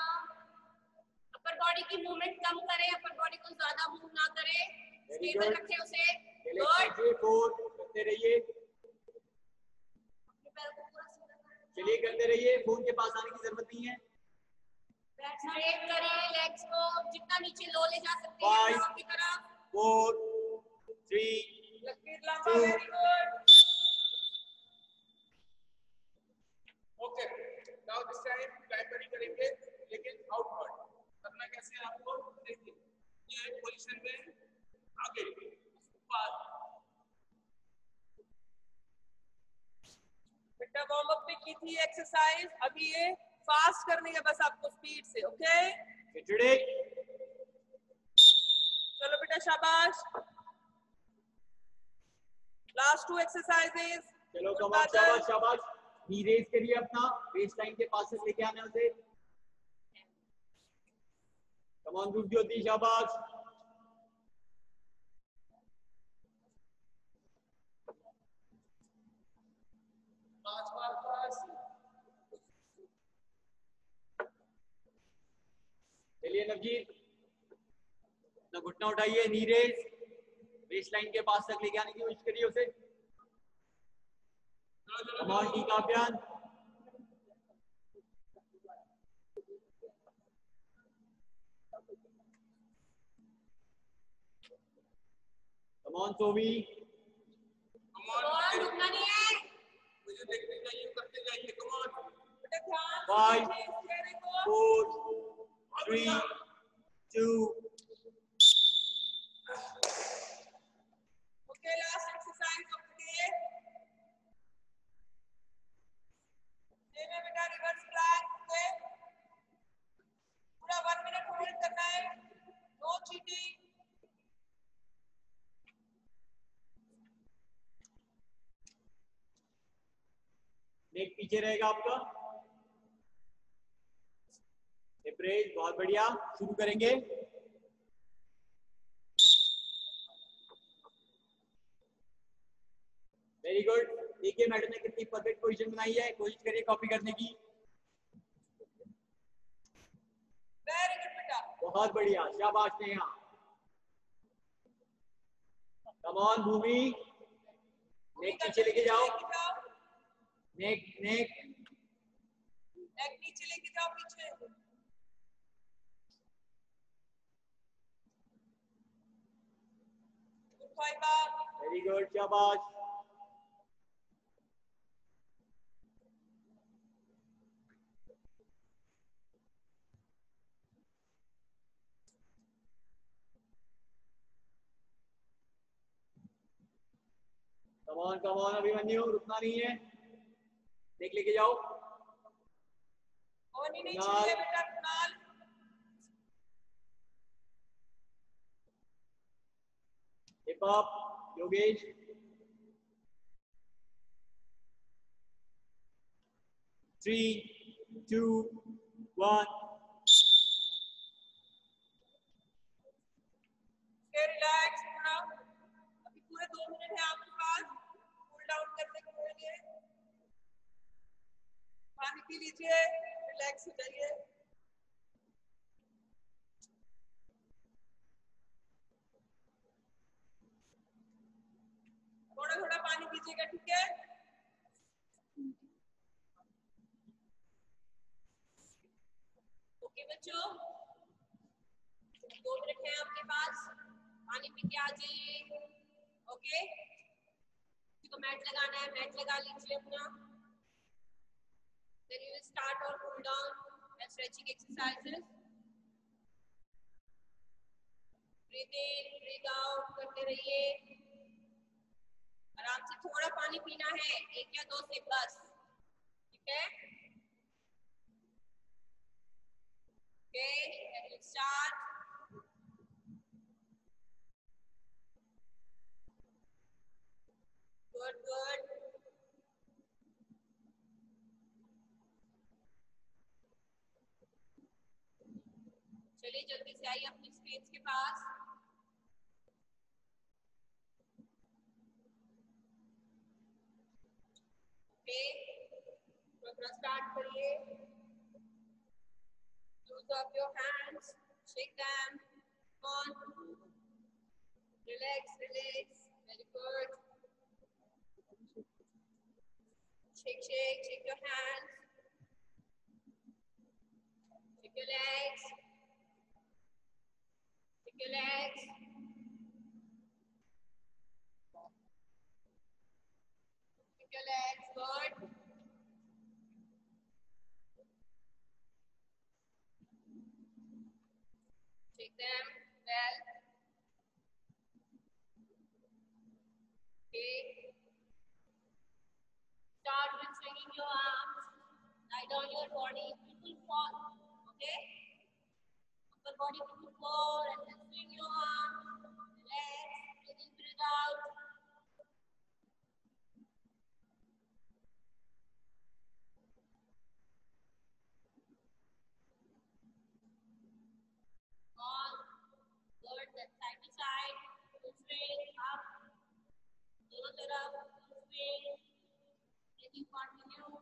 अपर बॉडी की मूवमेंट कम करें अपर बॉडी को ज्यादा मूव ना करें स्टेबल रखें उसे करते रहिए चलिए करते रहिए फोन के पास आने की जरूरत नहीं है करें को जितना नीचे लो ले जा सकते हैं की तरफ लेकिन आउटवर्ड करना कैसे आपको देखिए ये पोजीशन में आगे बेटा वार्म अप की थी एक्सरसाइज अभी ये फास्ट करनी है बस आपको स्पीड से ओके खिचड़ी चलो बेटा शाबाश लास्ट टू एक्सरसाइजेस चलो कमाल शाबाश शाबाश ही रेस करिए अपना रेस लाइन के पास से लेके आना उसे कमान गुड ज्योति शाबाश चलिए नवजीत तो घुटना उठाइए नीरेज बेस लाइन के पास तक लेके आने की कोशिश करिए उसे कमान टी कमान सोवी रुकना नहीं है मुझे देखते जाइए करते जाइए कमान बेटा three, two. Okay, last exercise of the day. ये मैं बेटा रिवर्स पे पूरा वन मिनट होल्ड करना है नो चीटिंग नेक पीछे रहेगा आपका एवरेज बहुत बढ़िया शुरू करेंगे वेरी गुड देखिए मैडम ने कितनी परफेक्ट पोजीशन बनाई है कोशिश करिए कॉपी करने की वेरी गुड बेटा बहुत बढ़िया शाबाश नेहा यहाँ ऑन भूमि नेक नीचे लेके जाओ नेक नेक नेक नीचे लेके जाओ पीछे वेरी गुड शाबाश कमान कमान अभी अभिमन्यु रुकना नहीं है देख लेके जाओ नहीं नहीं बेटा hip hop Yogesh three two one relax थोड़ा अभी पूरे दो मिनट है आपके पास कूल डाउन करने के लिए पानी पी लीजिए रिलैक्स हो जाइए थोड़ा थोड़ा पानी पीजिएगा ठीक है ओके बच्चों दो मिनट है आपके पास पानी पी के आ जाइए ओके किसी को मैट लगाना है मैट लगा लीजिए अपना देन यू विल स्टार्ट और cool down and stretching exercises breathe in out करते रहिए थोड़ा पानी पीना है एक या दो से बस ठीक है okay, start. Good, good. चलिए जल्दी से आइए अपने स्पेस के पास બે start સ્ટાર્ટ કરીએ use up your hands shake them Come on relax relax very good shake shake shake your hands shake your legs shake your legs Your legs, good. Take them well. Okay. Start with swinging your arms. Lie down your body. It will fall. Okay. Upper body will fall and then swing your arms. Legs. Breathe in, breathe out. whether आप moving can you continue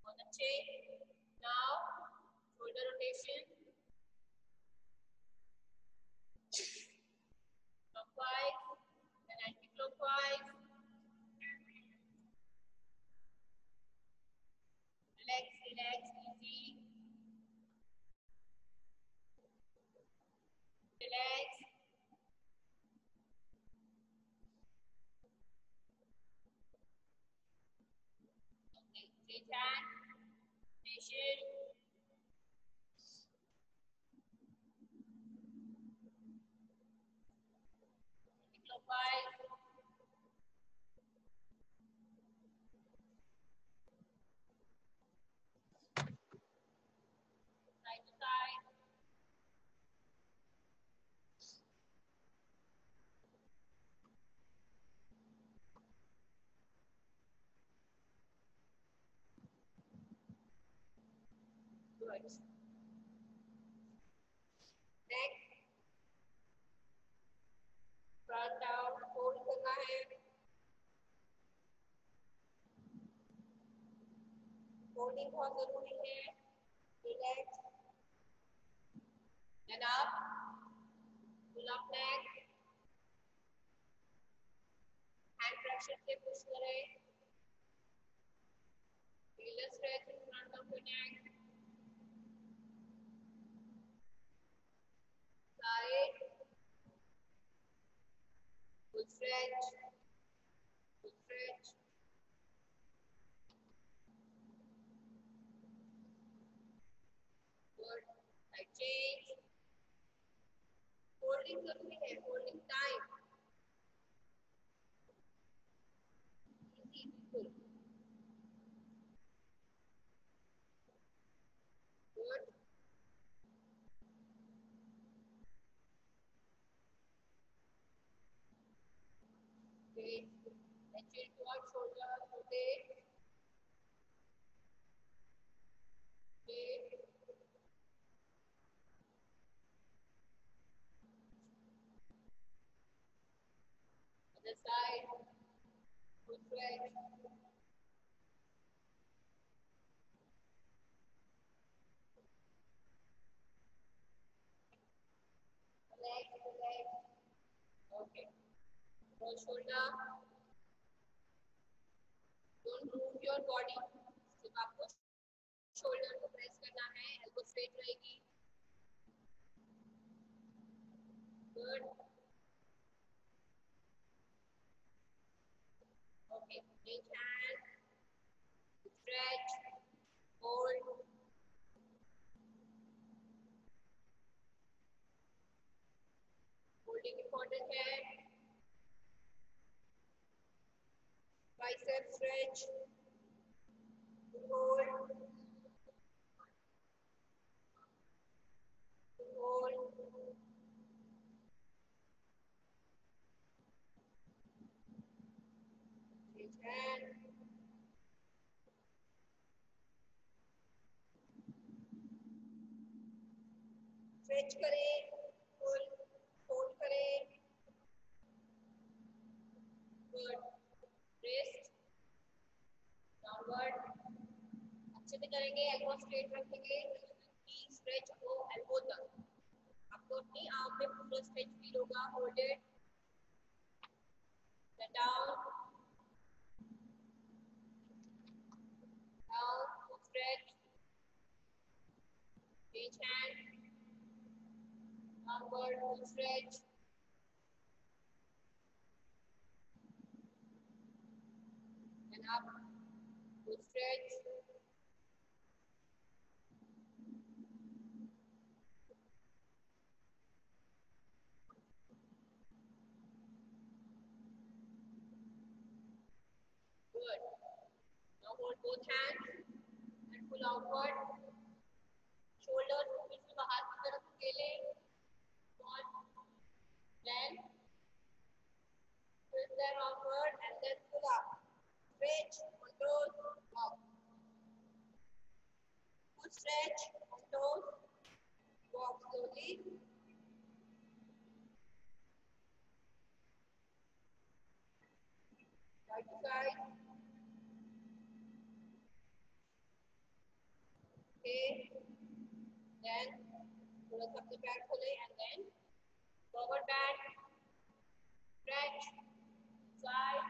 बहुत अच्छे now shoulder rotation number 5 relax. Exhale and Clockwise. words. Next, front out fold करना है folding बहुत जरूरी है relax and up pull up neck hand pressure से push करें feel stretching front of your neck stretch, stretch. Good. I change. Holding something है, holding time. Easy, cool. rotate. Then shoulder, rotate. Rotate. Other side, full your shoulder don't move your body सिर्फ आपको shoulder को press करना है elbow straight रहेगी good okay एक hand stretch hold holding important hand bicep stretch. Hold. रखेंगे elbow straight रखेंगे knee stretch हो एल्बो तक आपको अपनी आर्म पे पूरा स्ट्रेच फील होगा hold it down down stretch each hand downward stretch up the pad fully and then forward back, stretch, side,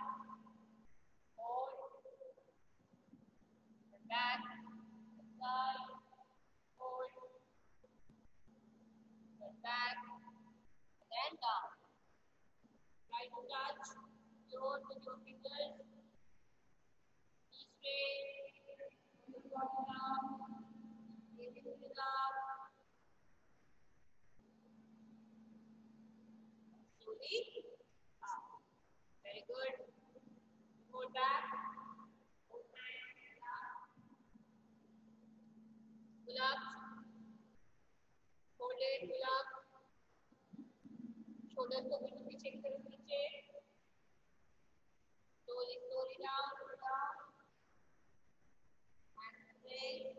hold, back, side, hold, back, and then down. Try to touch your with your fingers. Be straight, body down, breathing it out. Shoulders को बिल्कुल पीछे की तरफ नीचे. Slowly, slowly down, pull down. And then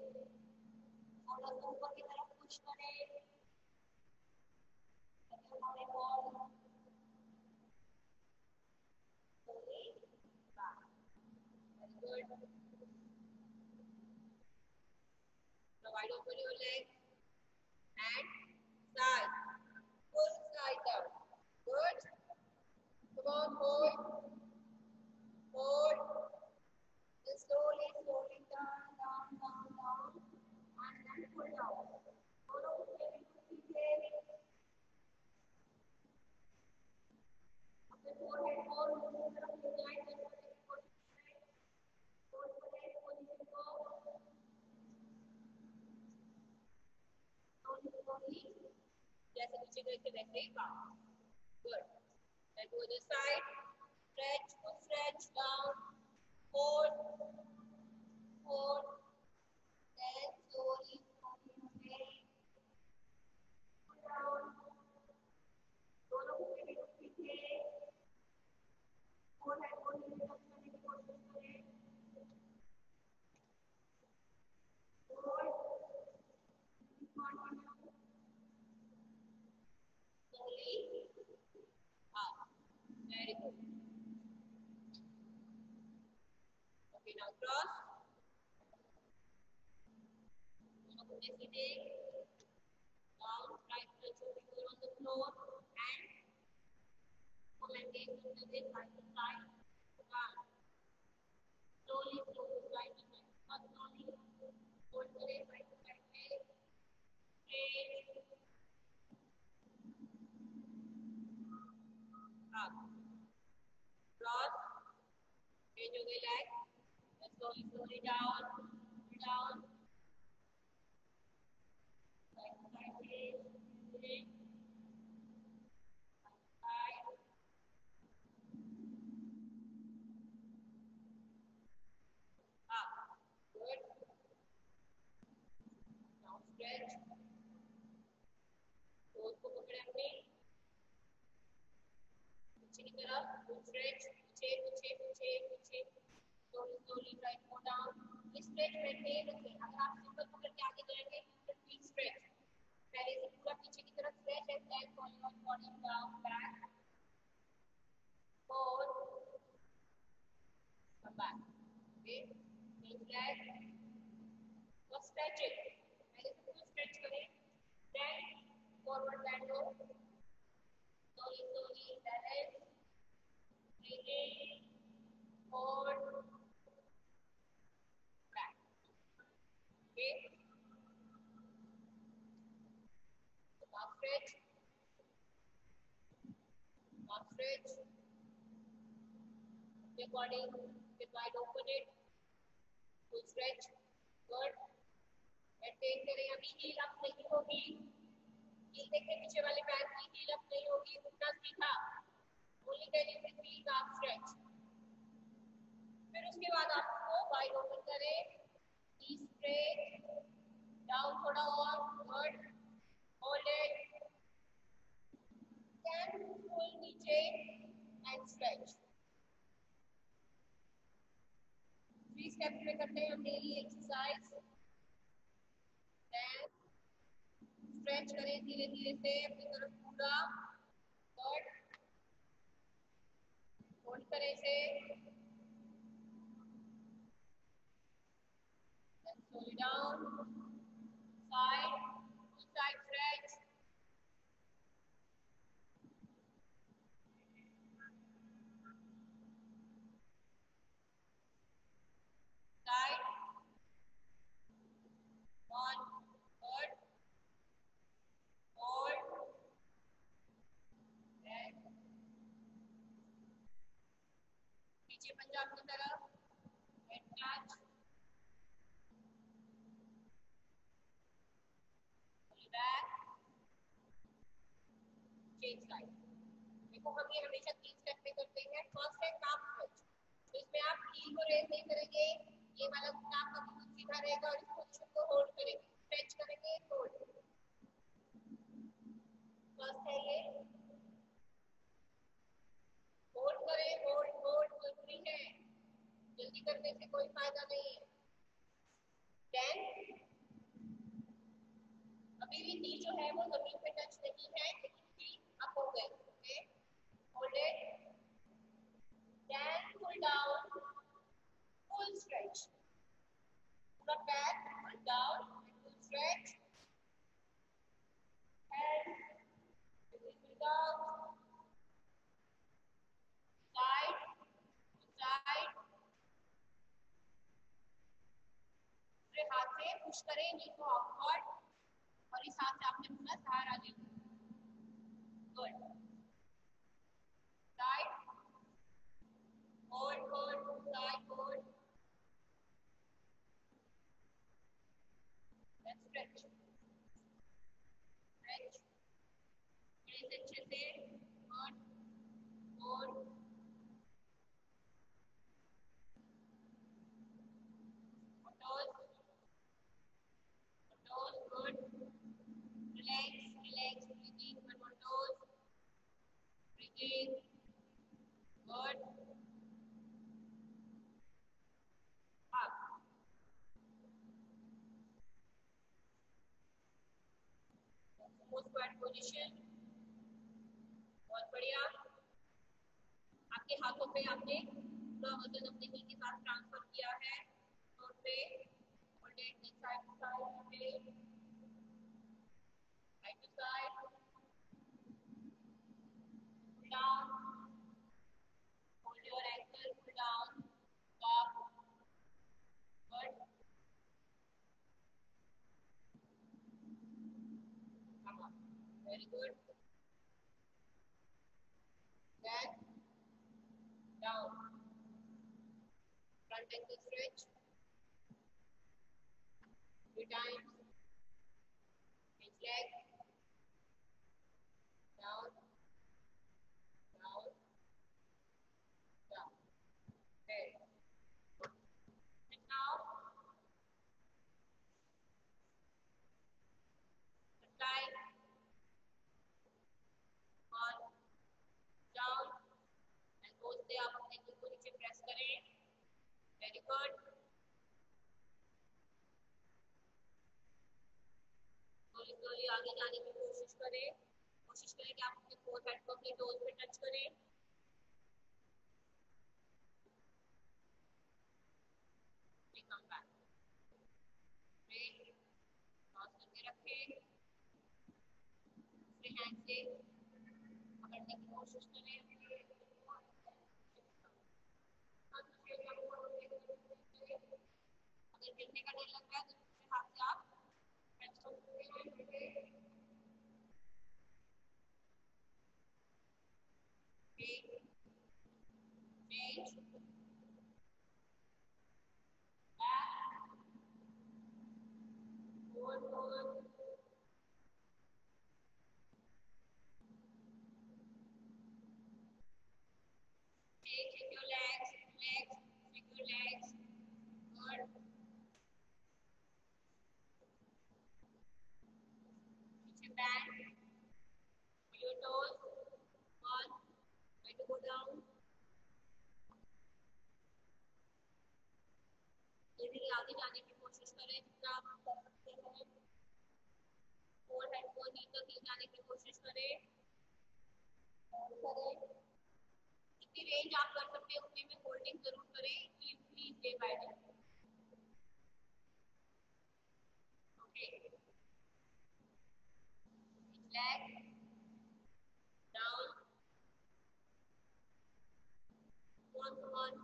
leg and side. Full side down. Good. Come on, hold. jiggle ke that way Good. Then to the side. cross. As he down, right foot should on the floor and pull and take from the to side. One. Slowly throw the to side. slowly hold the leg side to side leg. Straight. Cross. Cross. Change your leg. slowly, slowly down, down. Like side way, using. Side. Up. Good. Now stretch. Toes को पकड़े हमने पीछे की तरफ stretch पीछे पीछे पीछे पीछे तो leave right down stretch maintain रखें अगर आप सिंपल पकड़ के आगे जाएंगे तो ठीक स्ट्रेच पहले से पूरा पीछे की तरफ stretch and then follow on body down back और back ओके नीज लैग और स्ट्रेचिंग पहले से पूरा स्ट्रेच करें देन फॉरवर्ड बैंड हो slowly slowly balance breathing hold अपने अकॉर्डिंग फिर wide open it full stretch good maintain करें अभी हील अप नहीं होगी हील देखिए पीछे वाले पैर की हील अप नहीं होगी घुटना सीधा only can you with weak आप स्ट्रेच फिर उसके बाद आप आपको वाइड ओपन करें नी स्ट्रेट डाउन थोड़ा और good hold it then full नीचे एंड स्ट्रेच स्टेप में करते हैं हम डेली एक्सरसाइज स्ट्रेच करें धीरे धीरे से अपनी तरफ पूरा बट होल्ड करें से डाउन साइड चारों तरफ अटैच बैक चेंज साइड देखो हम ये हमेशा तीन स्टेप में करते हैं फर्स्ट है काप क्लच तो इसमें आप हील को रेस नहीं करेंगे ये वाला काप का बिल्कुल सीधा रहेगा और इस पोजीशन को होल्ड करेंगे स्ट्रेच करेंगे होल्ड फर्स्ट है ये होल्ड करें गलती करने से कोई फायदा नहीं है देन अभी भी जो है वो जमीन पे टच नहीं है लेकिन अप हो गई okay hold it then pull down full stretch back pull down stretch Side दूसरे हाथ से पुश करें नी को तो अपवर्ड और इस हाथ से आपने पूरा सहारा ले good right hold hold side hold position बहुत बढ़िया आपके हाथों पे आपने पूरा वजन अपने नी के साथ ट्रांसफर किया है और पे और डेड साइड साइड पे Very good. Back. Down. Front ankle stretch. Three times. Each leg. good. Slowly slowly आगे जाने की कोशिश करें कोशिश करें कि आप अपने फोर को अपने पे टच करें रखें अपने हैंड से पकड़ने की कोशिश करें गिरने का डर लग रहा है तो हाथ से आप रेंज आप कर सकते हैं होल्डिंग जरूर करें please please day by day okay leg down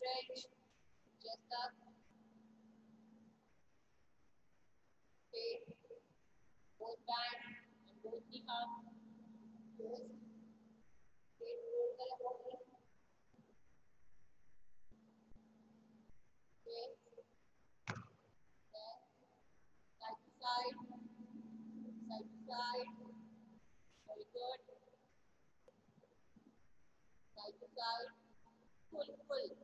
French जैसा पेट both band and both the half close. पेट रोल the बॉडी पेट then side to side side to side very good side to side pull pull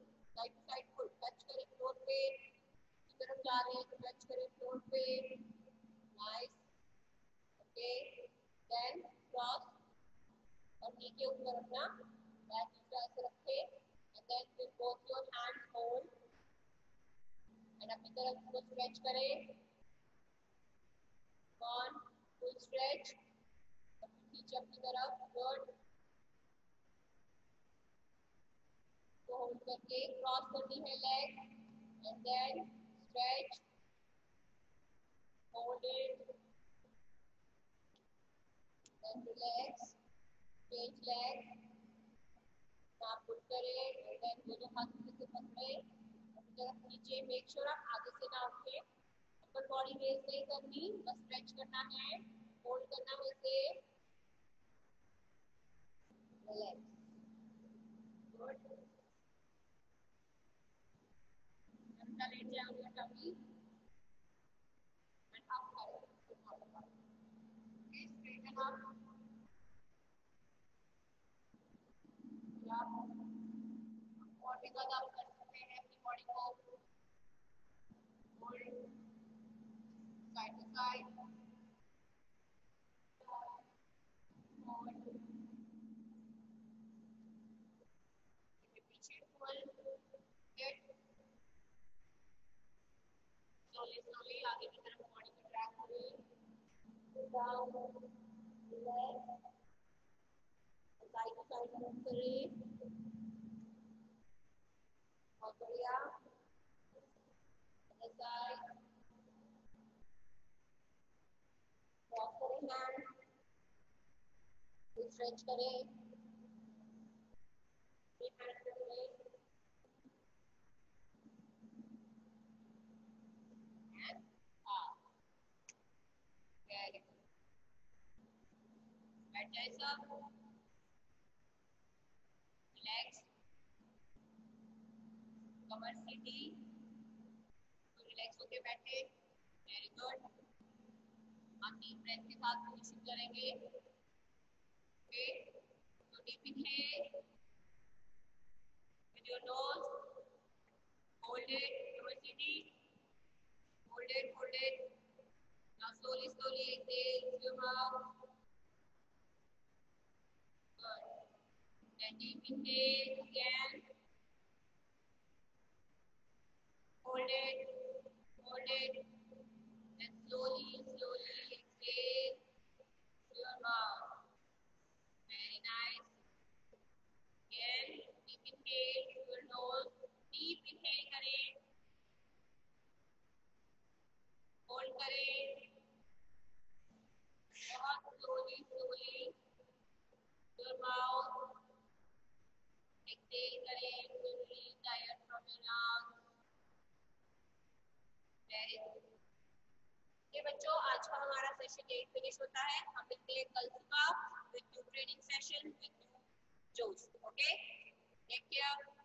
पे की तरफ जा रहे हैं तो टच करें फ्लोर पे नाइस ओके देन क्रॉस और नीचे ऊपर अपना बैक स्ट्रेच रखें एंड देन फिर both your hand hold and अपनी तरफ को स्ट्रेच करें वन फुल स्ट्रेच खींचे अपनी तरफ गुड तो होल्ड करके क्रॉस करनी है leg and then stretch, hold it, then relax, change leg, आप पुट करें देन दोनों हाथ से पकड़े अपनी तरफ नीचे मेक श्योर आप आगे से ना उठे अपर बॉडी रेस नहीं करनी बस स्ट्रेच करना है होल्ड करना है इसे. Relax directly on your tummy and up Okay, straighten up. या और भी ज्यादा आप कर सकते हैं अपनी बॉडी को hold side to side down, left, right side move करें और बढ़िया other side क्रॉस करें हैंड स्ट्रेच करें जैसा रिलैक्स कमर सीधी तो रिलैक्स होके बैठे वेरी गुड हम डीप ब्रेथ के साथ फिनिशिंग करेंगे ओके तो deep inhale with your nose hold it कमर सीधी hold it hold it now slowly slowly exhale through your mouth certificate can hold it, hold it, and slowly, slowly exhale your mouth. Very nice. Again, deep inhale through your nose. Deep inhale करें. Hold करें. बहुत slowly, slowly your mouth Inhale, release the air from your lungs. Very good. ये बच्चों आज का हमारा session यही finish होता है हम मिलते हैं कल सुबह with new training session with new जोश ओके टेक केयर